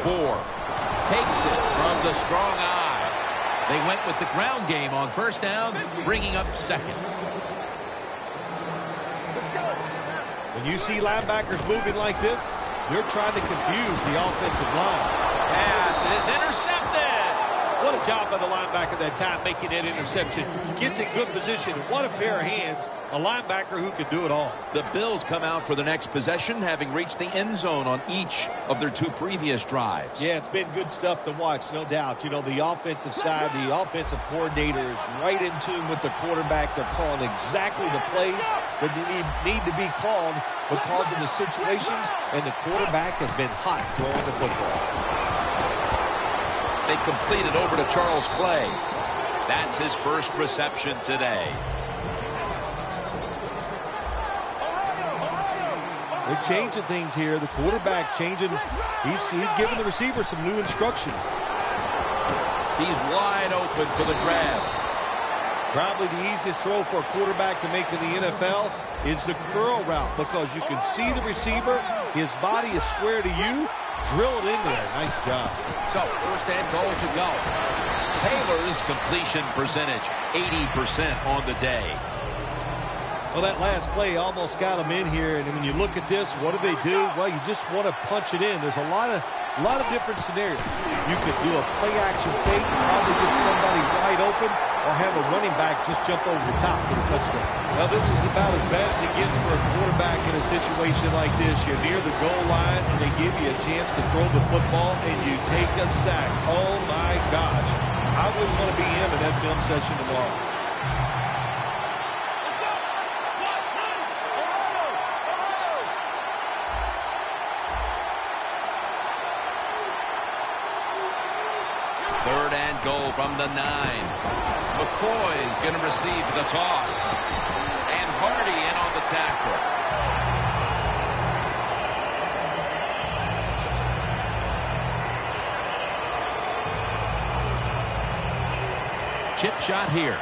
Takes it from the strong I. They went with the ground game on first down, bringing up second. When you see linebackers moving like this, they're trying to confuse the offensive line. Pass is intercepted. What a job by the linebacker that time making that interception. Gets in good position. What a pair of hands. A linebacker who can do it all. The Bills come out for the next possession, having reached the end zone on each of their two previous drives. Yeah, it's been good stuff to watch, no doubt. You know, the offensive side, the offensive coordinator is right in tune with the quarterback. They're calling exactly the plays that need, need to be called because of the situations, and the quarterback has been hot throwing the football. They complete it over to Charles Clay. That's his first reception today. They're changing things here. The quarterback changing. He's, he's giving the receiver some new instructions. He's wide open for the grab. Probably the easiest throw for a quarterback to make in the NFL is the curl route because you can see the receiver. His body is square to you. Drill it in there. Nice job. So first and goal to go. Taylor's completion percentage, 80% on the day. Well, that last play almost got him in here. And when you look at this, what do they do? Well, you just want to punch it in. There's a lot of a lot of different scenarios. You could do a play action fake, probably get somebody wide open, or have a running back just jump over the top for the touchdown. Now, this is about as bad as it gets for a quarterback in a situation like this. You're near the goal line, and they give you a chance to throw the football, and you take a sack. Oh, my gosh. I wouldn't want to be him in that film session tomorrow. Third and goal from the nine. McCoy's going to receive the toss. And Hardy in on the tackle. Chip shot here.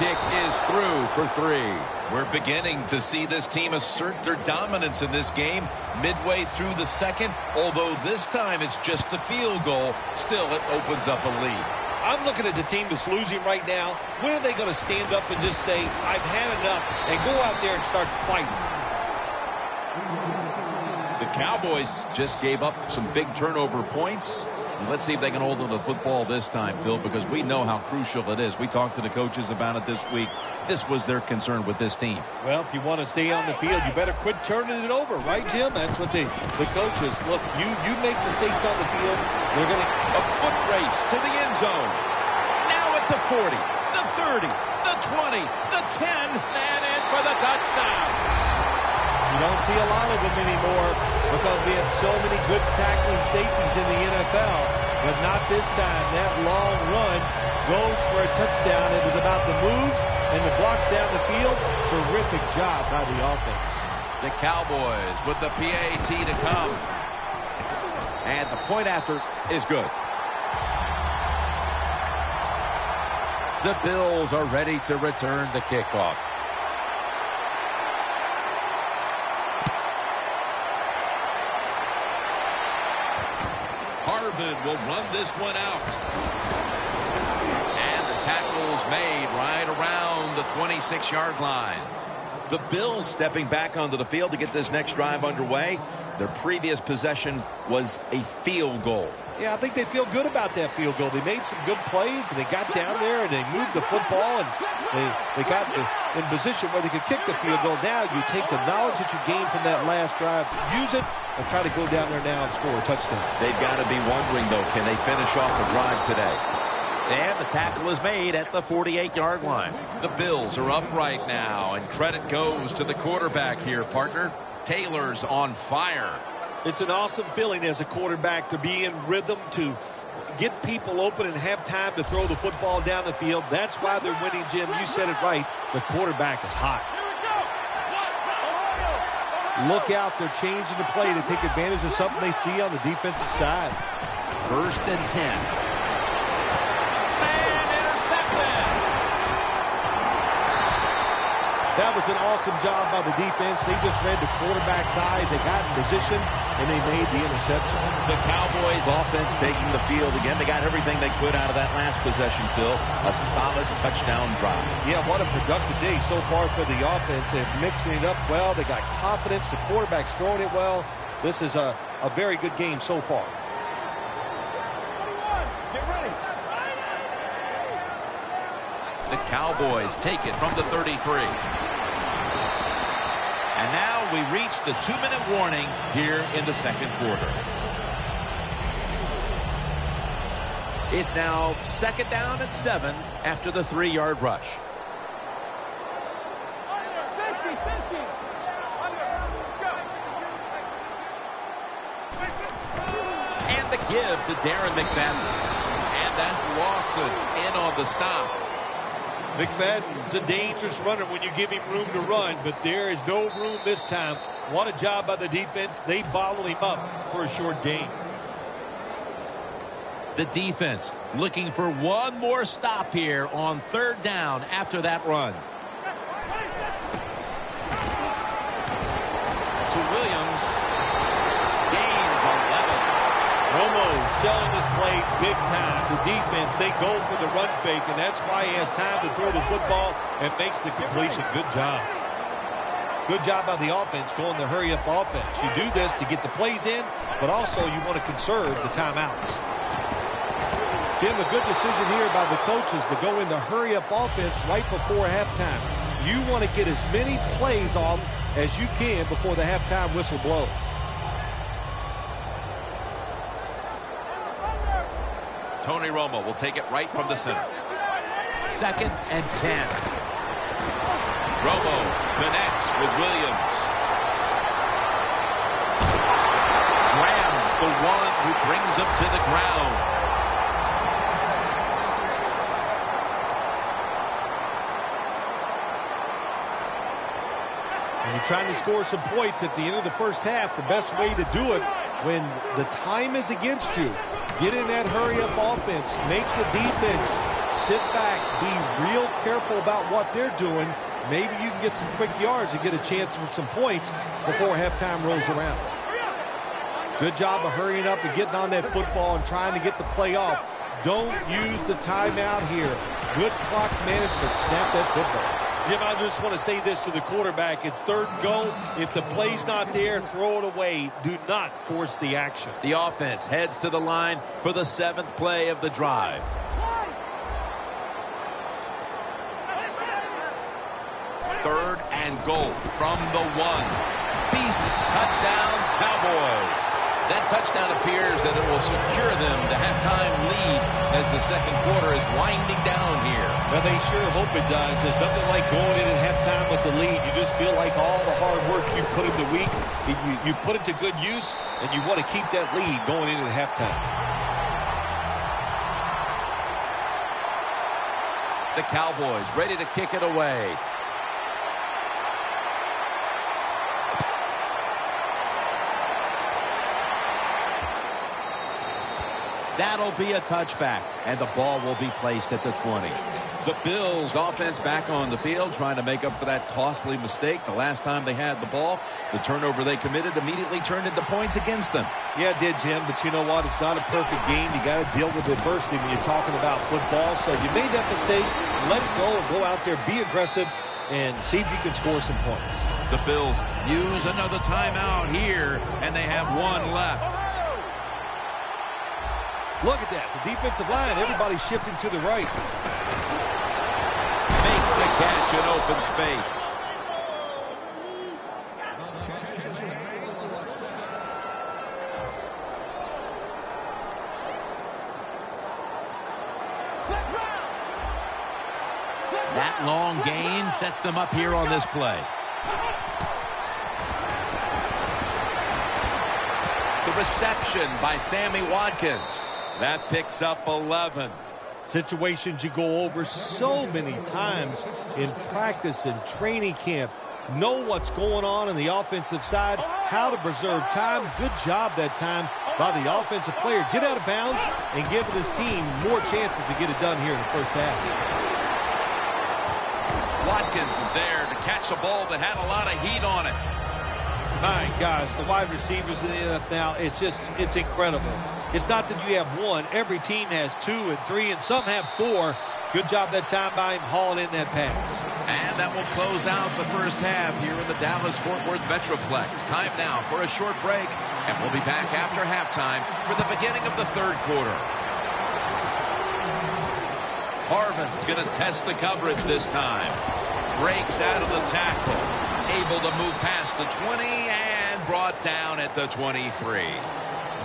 Kick is through for three. We're beginning to see this team assert their dominance in this game midway through the second, although this time it's just a field goal. Still, it opens up a lead. I'm looking at the team that's losing right now. When are they going to stand up and just say, I've had enough, and go out there and start fighting? The Cowboys just gave up some big turnover points. And let's see if they can hold on to the football this time, Phil, because we know how crucial it is. We talked to the coaches about it this week. This was their concern with this team. Well, if you want to stay on the field, you better quit turning it over, right, Jim? That's what they, the coaches, look, you, you make mistakes on the field, they're going to, A foot race to the end zone. Now at the 40, the 30, the 20, the 10, and in for the touchdown. Don't see a lot of them anymore because we have so many good tackling safeties in the NFL, but not this time. That long run goes for a touchdown. It was about the moves and the blocks down the field. Terrific job by the offense. The Cowboys with the PAT to come. And the point after is good. The Bills are ready to return the kickoff. Harvin will run this one out. And the tackle's made right around the 26-yard line. The Bills stepping back onto the field to get this next drive underway. Their previous possession was a field goal. Yeah, I think they feel good about that field goal. They made some good plays, and they got down there, and they moved the football, and they, they got in position where they could kick the field goal. Now you take the knowledge that you gained from that last drive, use it, and try to go down there now and score a touchdown. They've got to be wondering, though, can they finish off the drive today? And the tackle is made at the 48-yard line. The Bills are up right now, and credit goes to the quarterback here, partner. Taylor's on fire. It's an awesome feeling as a quarterback to be in rhythm, to get people open and have time to throw the football down the field. That's why they're winning, Jim. You said it right. The quarterback is hot. Look out. They're changing the play to take advantage of something they see on the defensive side. First and 10. That was an awesome job by the defense. They just read the quarterback's eyes. They got in position, and they made the interception. The Cowboys offense taking the field again. They got everything they could out of that last possession, Phil. A solid touchdown drive. Yeah, what a productive day so far for the offense. They're mixing it up well. They got confidence. The quarterback's throwing it well. This is a a very good game so far. The Cowboys take it from the 33. We reach the two-minute warning here in the second quarter. It's now second down and seven after the three-yard rush. And the give to Darren McFadden. And that's Lawson in on the stop. McFadden's a dangerous runner when you give him room to run, but there is no room this time. What a job by the defense. They bottled him up for a short gain. The defense looking for one more stop here on third down after that run. To Williams. Gains 11. Romo selling this play big time. The defense, they go for the run fake, and that's why he has time to throw the football and makes the completion. Good job. Good job by the offense going the hurry-up offense. You do this to get the plays in, but also you want to conserve the timeouts. Jim, a good decision here by the coaches to go into hurry-up offense right before halftime. You want to get as many plays off as you can before the halftime whistle blows. Tony Romo will take it right from the center. Second and 10. Romo connects with Williams. Graham's the one who brings him to the ground. When you're trying to score some points at the end of the first half, the best way to do it when the time is against you, get in that hurry-up offense, make the defense sit back, be real careful about what they're doing. Maybe you can get some quick yards and get a chance for some points before halftime rolls around. Good job of hurrying up and getting on that football and trying to get the play off. Don't use the timeout here. Good clock management. Snap that football. Jim, I just want to say this to the quarterback. It's third and goal. If the play's not there, throw it away. Do not force the action. The offense heads to the line for the seventh play of the drive. Third and goal from the one. Beasley, touchdown, Cowboys. That touchdown appears that it will secure them the halftime lead as the second quarter is winding down here. Well, they sure hope it does. There's nothing like going in at halftime with the lead. You just feel like all the hard work you put in the week, you, you put it to good use, and you want to keep that lead going into the halftime. The Cowboys ready to kick it away. That'll be a touchback, and the ball will be placed at the 20. The Bills offense back on the field trying to make up for that costly mistake. The last time they had the ball, the turnover they committed immediately turned into points against them. Yeah, it did, Jim, but you know what? It's not a perfect game. You got to deal with adversity when you're talking about football. So you made that mistake, let it go, and go out there, be aggressive, and see if you can score some points. The Bills use another timeout here, and they have one left. Look at that. The defensive line, everybody shifting to the right. Makes the catch in open space. That long gain sets them up here on this play. The reception by Sammy Watkins. That picks up 11. Situations you go over so many times in practice and training camp. Know what's going on in the offensive side, how to preserve time. Good job that time by the offensive player. Get out of bounds and give his team more chances to get it done here in the first half. Watkins is there to catch a ball that had a lot of heat on it. My gosh, the wide receivers in the NFL, it's just, it's incredible. It's not that you have one. Every team has two and three, and some have four. Good job that time by him hauling in that pass. And that will close out the first half here in the Dallas-Fort Worth Metroplex. Time now for a short break, and we'll be back after halftime for the beginning of the third quarter. Harvin's going to test the coverage this time. Breaks out of the tackle. Able to move past the 20 and brought down at the 23.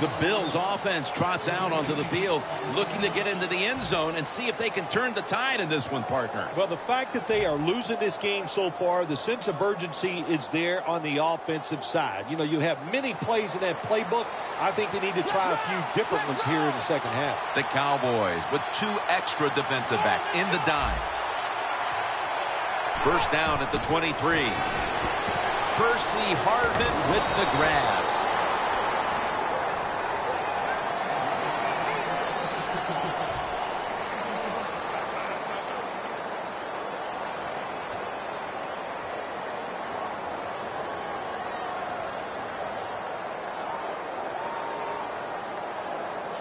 The Bills offense trots out onto the field looking to get into the end zone and see if they can turn the tide in this one, partner. Well, the fact that they are losing this game so far, the sense of urgency is there on the offensive side. You know, you have many plays in that playbook. I think they need to try a few different ones here in the second half. The Cowboys with two extra defensive backs in the dime. First down at the 23. Percy Harvin with the grab.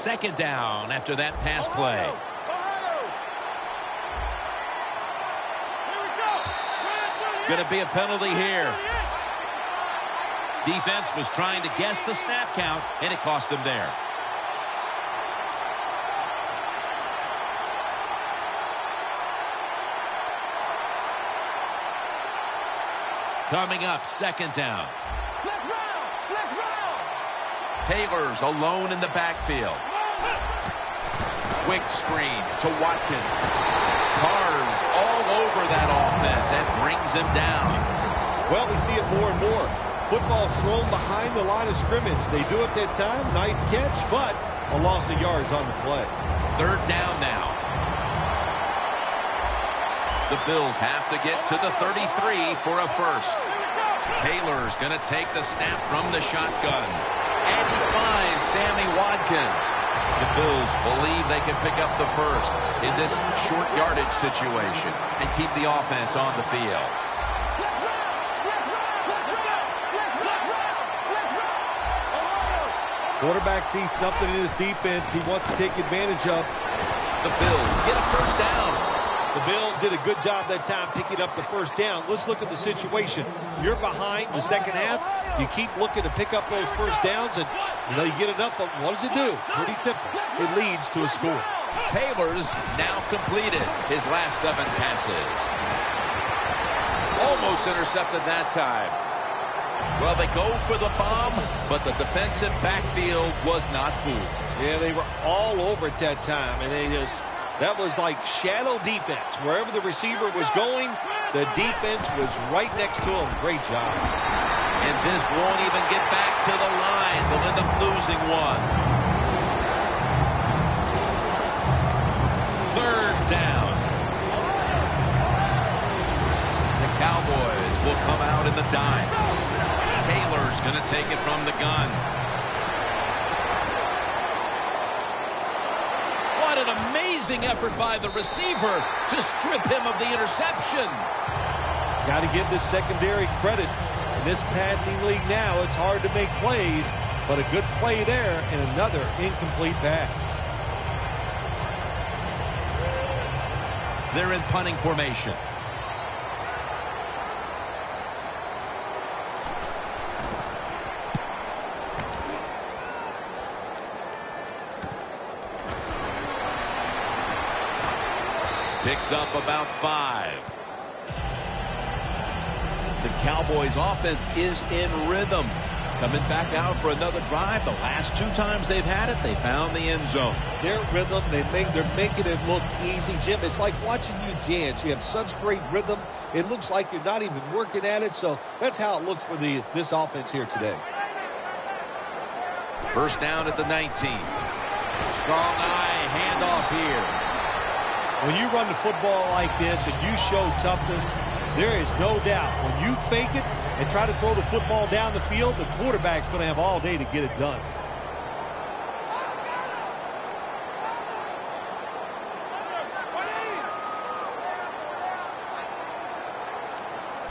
Second down after that pass play. Going to be a penalty here. Defense was trying to guess the snap count, and it cost them there. Coming up, second down. Taylor's alone in the backfield. Quick screen to Watkins. Carr's all over that offense and brings him down. Well, we see it more and more. Football thrown behind the line of scrimmage. They do it that time. Nice catch, but a loss of yards on the play. Third down now. The Bills have to get to the 33 for a first. Taylor's going to take the snap from the shotgun. And he finds Sammy Watkins. The Bills believe they can pick up the first in this short yardage situation and keep the offense on the field. Quarterback sees something in his defense he wants to take advantage of. The Bills get a first down. The Bills did a good job that time picking up the first down. Let's look at the situation. You're behind the second half. You keep looking to pick up those first downs, and you know you get enough of them. What does it do? Pretty simple. It leads to a score. Taylor's now completed his last seven passes. Almost intercepted that time. Well, they go for the bomb, but the defensive backfield was not fooled. Yeah, they were all over at that time, and they just that was like shadow defense. Wherever the receiver was going, the defense was right next to him. Great job. And this won't even get back to the line. They'll end up losing one. Third down. The Cowboys will come out in the dime. Taylor's going to take it from the gun. What an amazing effort by the receiver to strip him of the interception. Got to give this secondary credit. In this passing league now, it's hard to make plays, but a good play there and another incomplete pass. They're in punting formation. Picks up about five. The Cowboys offense is in rhythm. Coming back out for another drive. The last two times they've had it, they found the end zone. Their rhythm, they make, they're making it look easy, Jim. It's like watching you dance. You have such great rhythm. It looks like you're not even working at it. So that's how it looks for the this offense here today. First down at the 19. Strong I handoff here. When you run the football like this and you show toughness, there is no doubt when you fake it and try to throw the football down the field, the quarterback's going to have all day to get it done.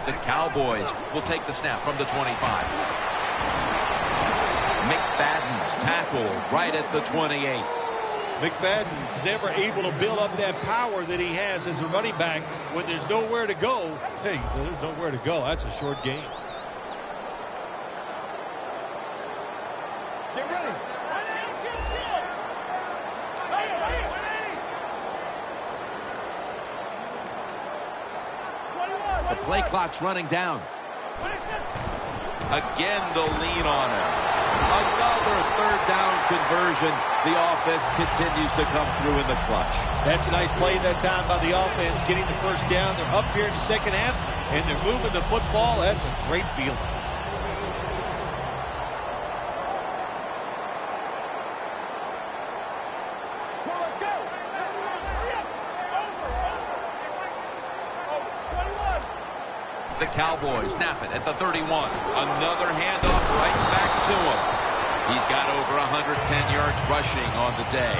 The Cowboys will take the snap from the 25. McFadden's tackle right at the 28. McFadden's never able to build up that power that he has as a running back when there's nowhere to go. Hey, there's nowhere to go. That's a short game. Get ready. The play clock's running down. Again to lean on him. Another third down conversion. The offense continues to come through in the clutch. That's a nice play that time by the offense, getting the first down. They're up here in the second half, and they're moving the football. That's a great feeling. The Cowboys snap it at the 31. Another handoff right back to him. He's got over 110 yards rushing on the day.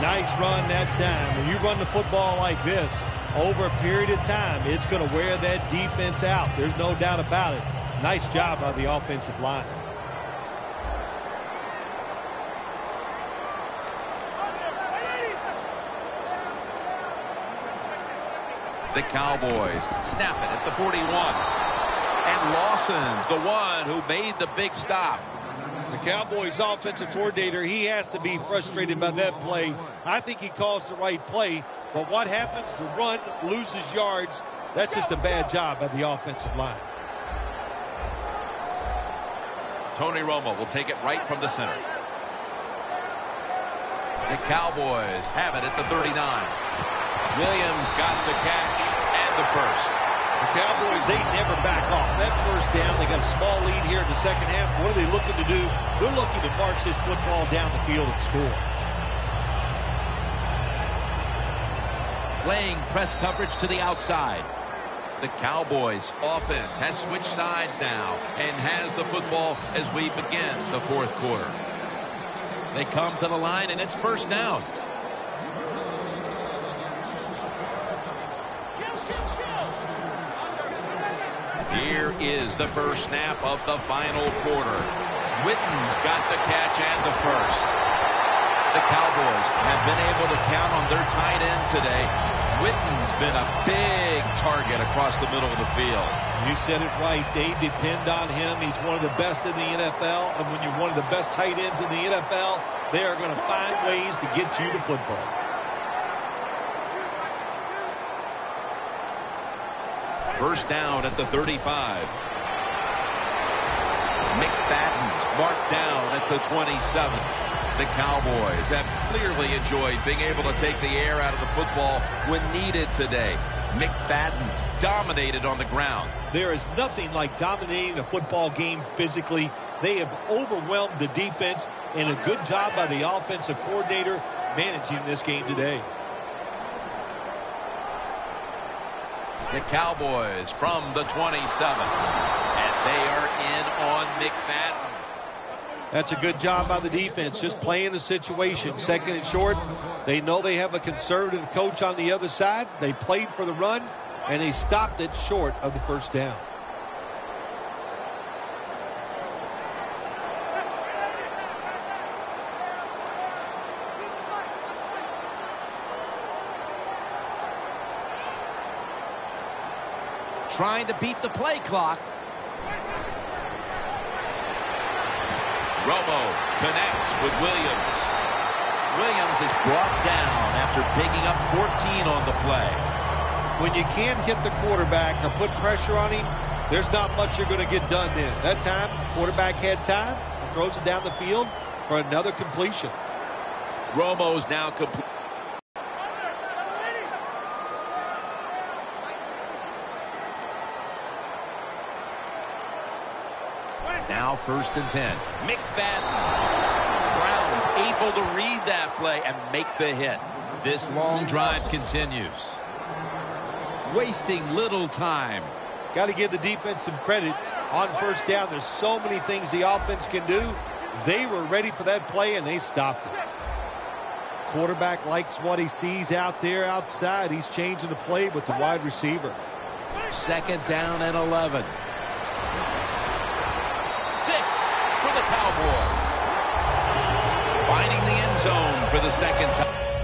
Nice run that time. When you run the football like this, over a period of time, it's going to wear that defense out. There's no doubt about it. Nice job by the offensive line. The Cowboys snap it at the 41. And Lawson's the one who made the big stop. The Cowboys offensive coordinator, he has to be frustrated by that play. I think he calls the right play, but what happens? The run loses yards. That's just a bad job by the offensive line. Tony Romo will take it right from the center. The Cowboys have it at the 39. Williams got the catch and the first. The Cowboys, they never back off. That first down, they got a small lead here in the second half. What are they looking to do? They're looking to march this football down the field and score. Playing press coverage to the outside. The Cowboys offense has switched sides now and has the football as we begin the fourth quarter. They come to the line and it's first down. Is the first snap of the final quarter. Witten's got the catch and the first. The Cowboys have been able to count on their tight end today. Witten's been a big target across the middle of the field. You said it right. They depend on him. He's one of the best in the NFL. And when you're one of the best tight ends in the NFL, they are going to find ways to get you the football. First down at the 35. McFadden's marked down at the 27. The Cowboys have clearly enjoyed being able to take the air out of the football when needed today. McFadden's dominated on the ground. There is nothing like dominating a football game physically. They have overwhelmed the defense, and a good job by the offensive coordinator managing this game today. The Cowboys from the 27. And they are in on McFadden. That's a good job by the defense, just playing the situation. Second and short. They know they have a conservative coach on the other side. They played for the run, and they stopped it short of the first down. Trying to beat the play clock. Romo connects with Williams. Williams is brought down after picking up 14 on the play. When you can't hit the quarterback or put pressure on him, there's not much you're going to get done then. That time, quarterback had time, and throws it down the field for another completion. Romo's now complete. Now first and 10. McFadden. Brown's able to read that play and make the hit. This long drive continues. Wasting little time. Got to give the defense some credit on first down. There's so many things the offense can do. They were ready for that play, and they stopped it. Quarterback likes what he sees out there outside. He's changing the play with the wide receiver. Second down and 11. Cowboys. Finding the end zone for the second time.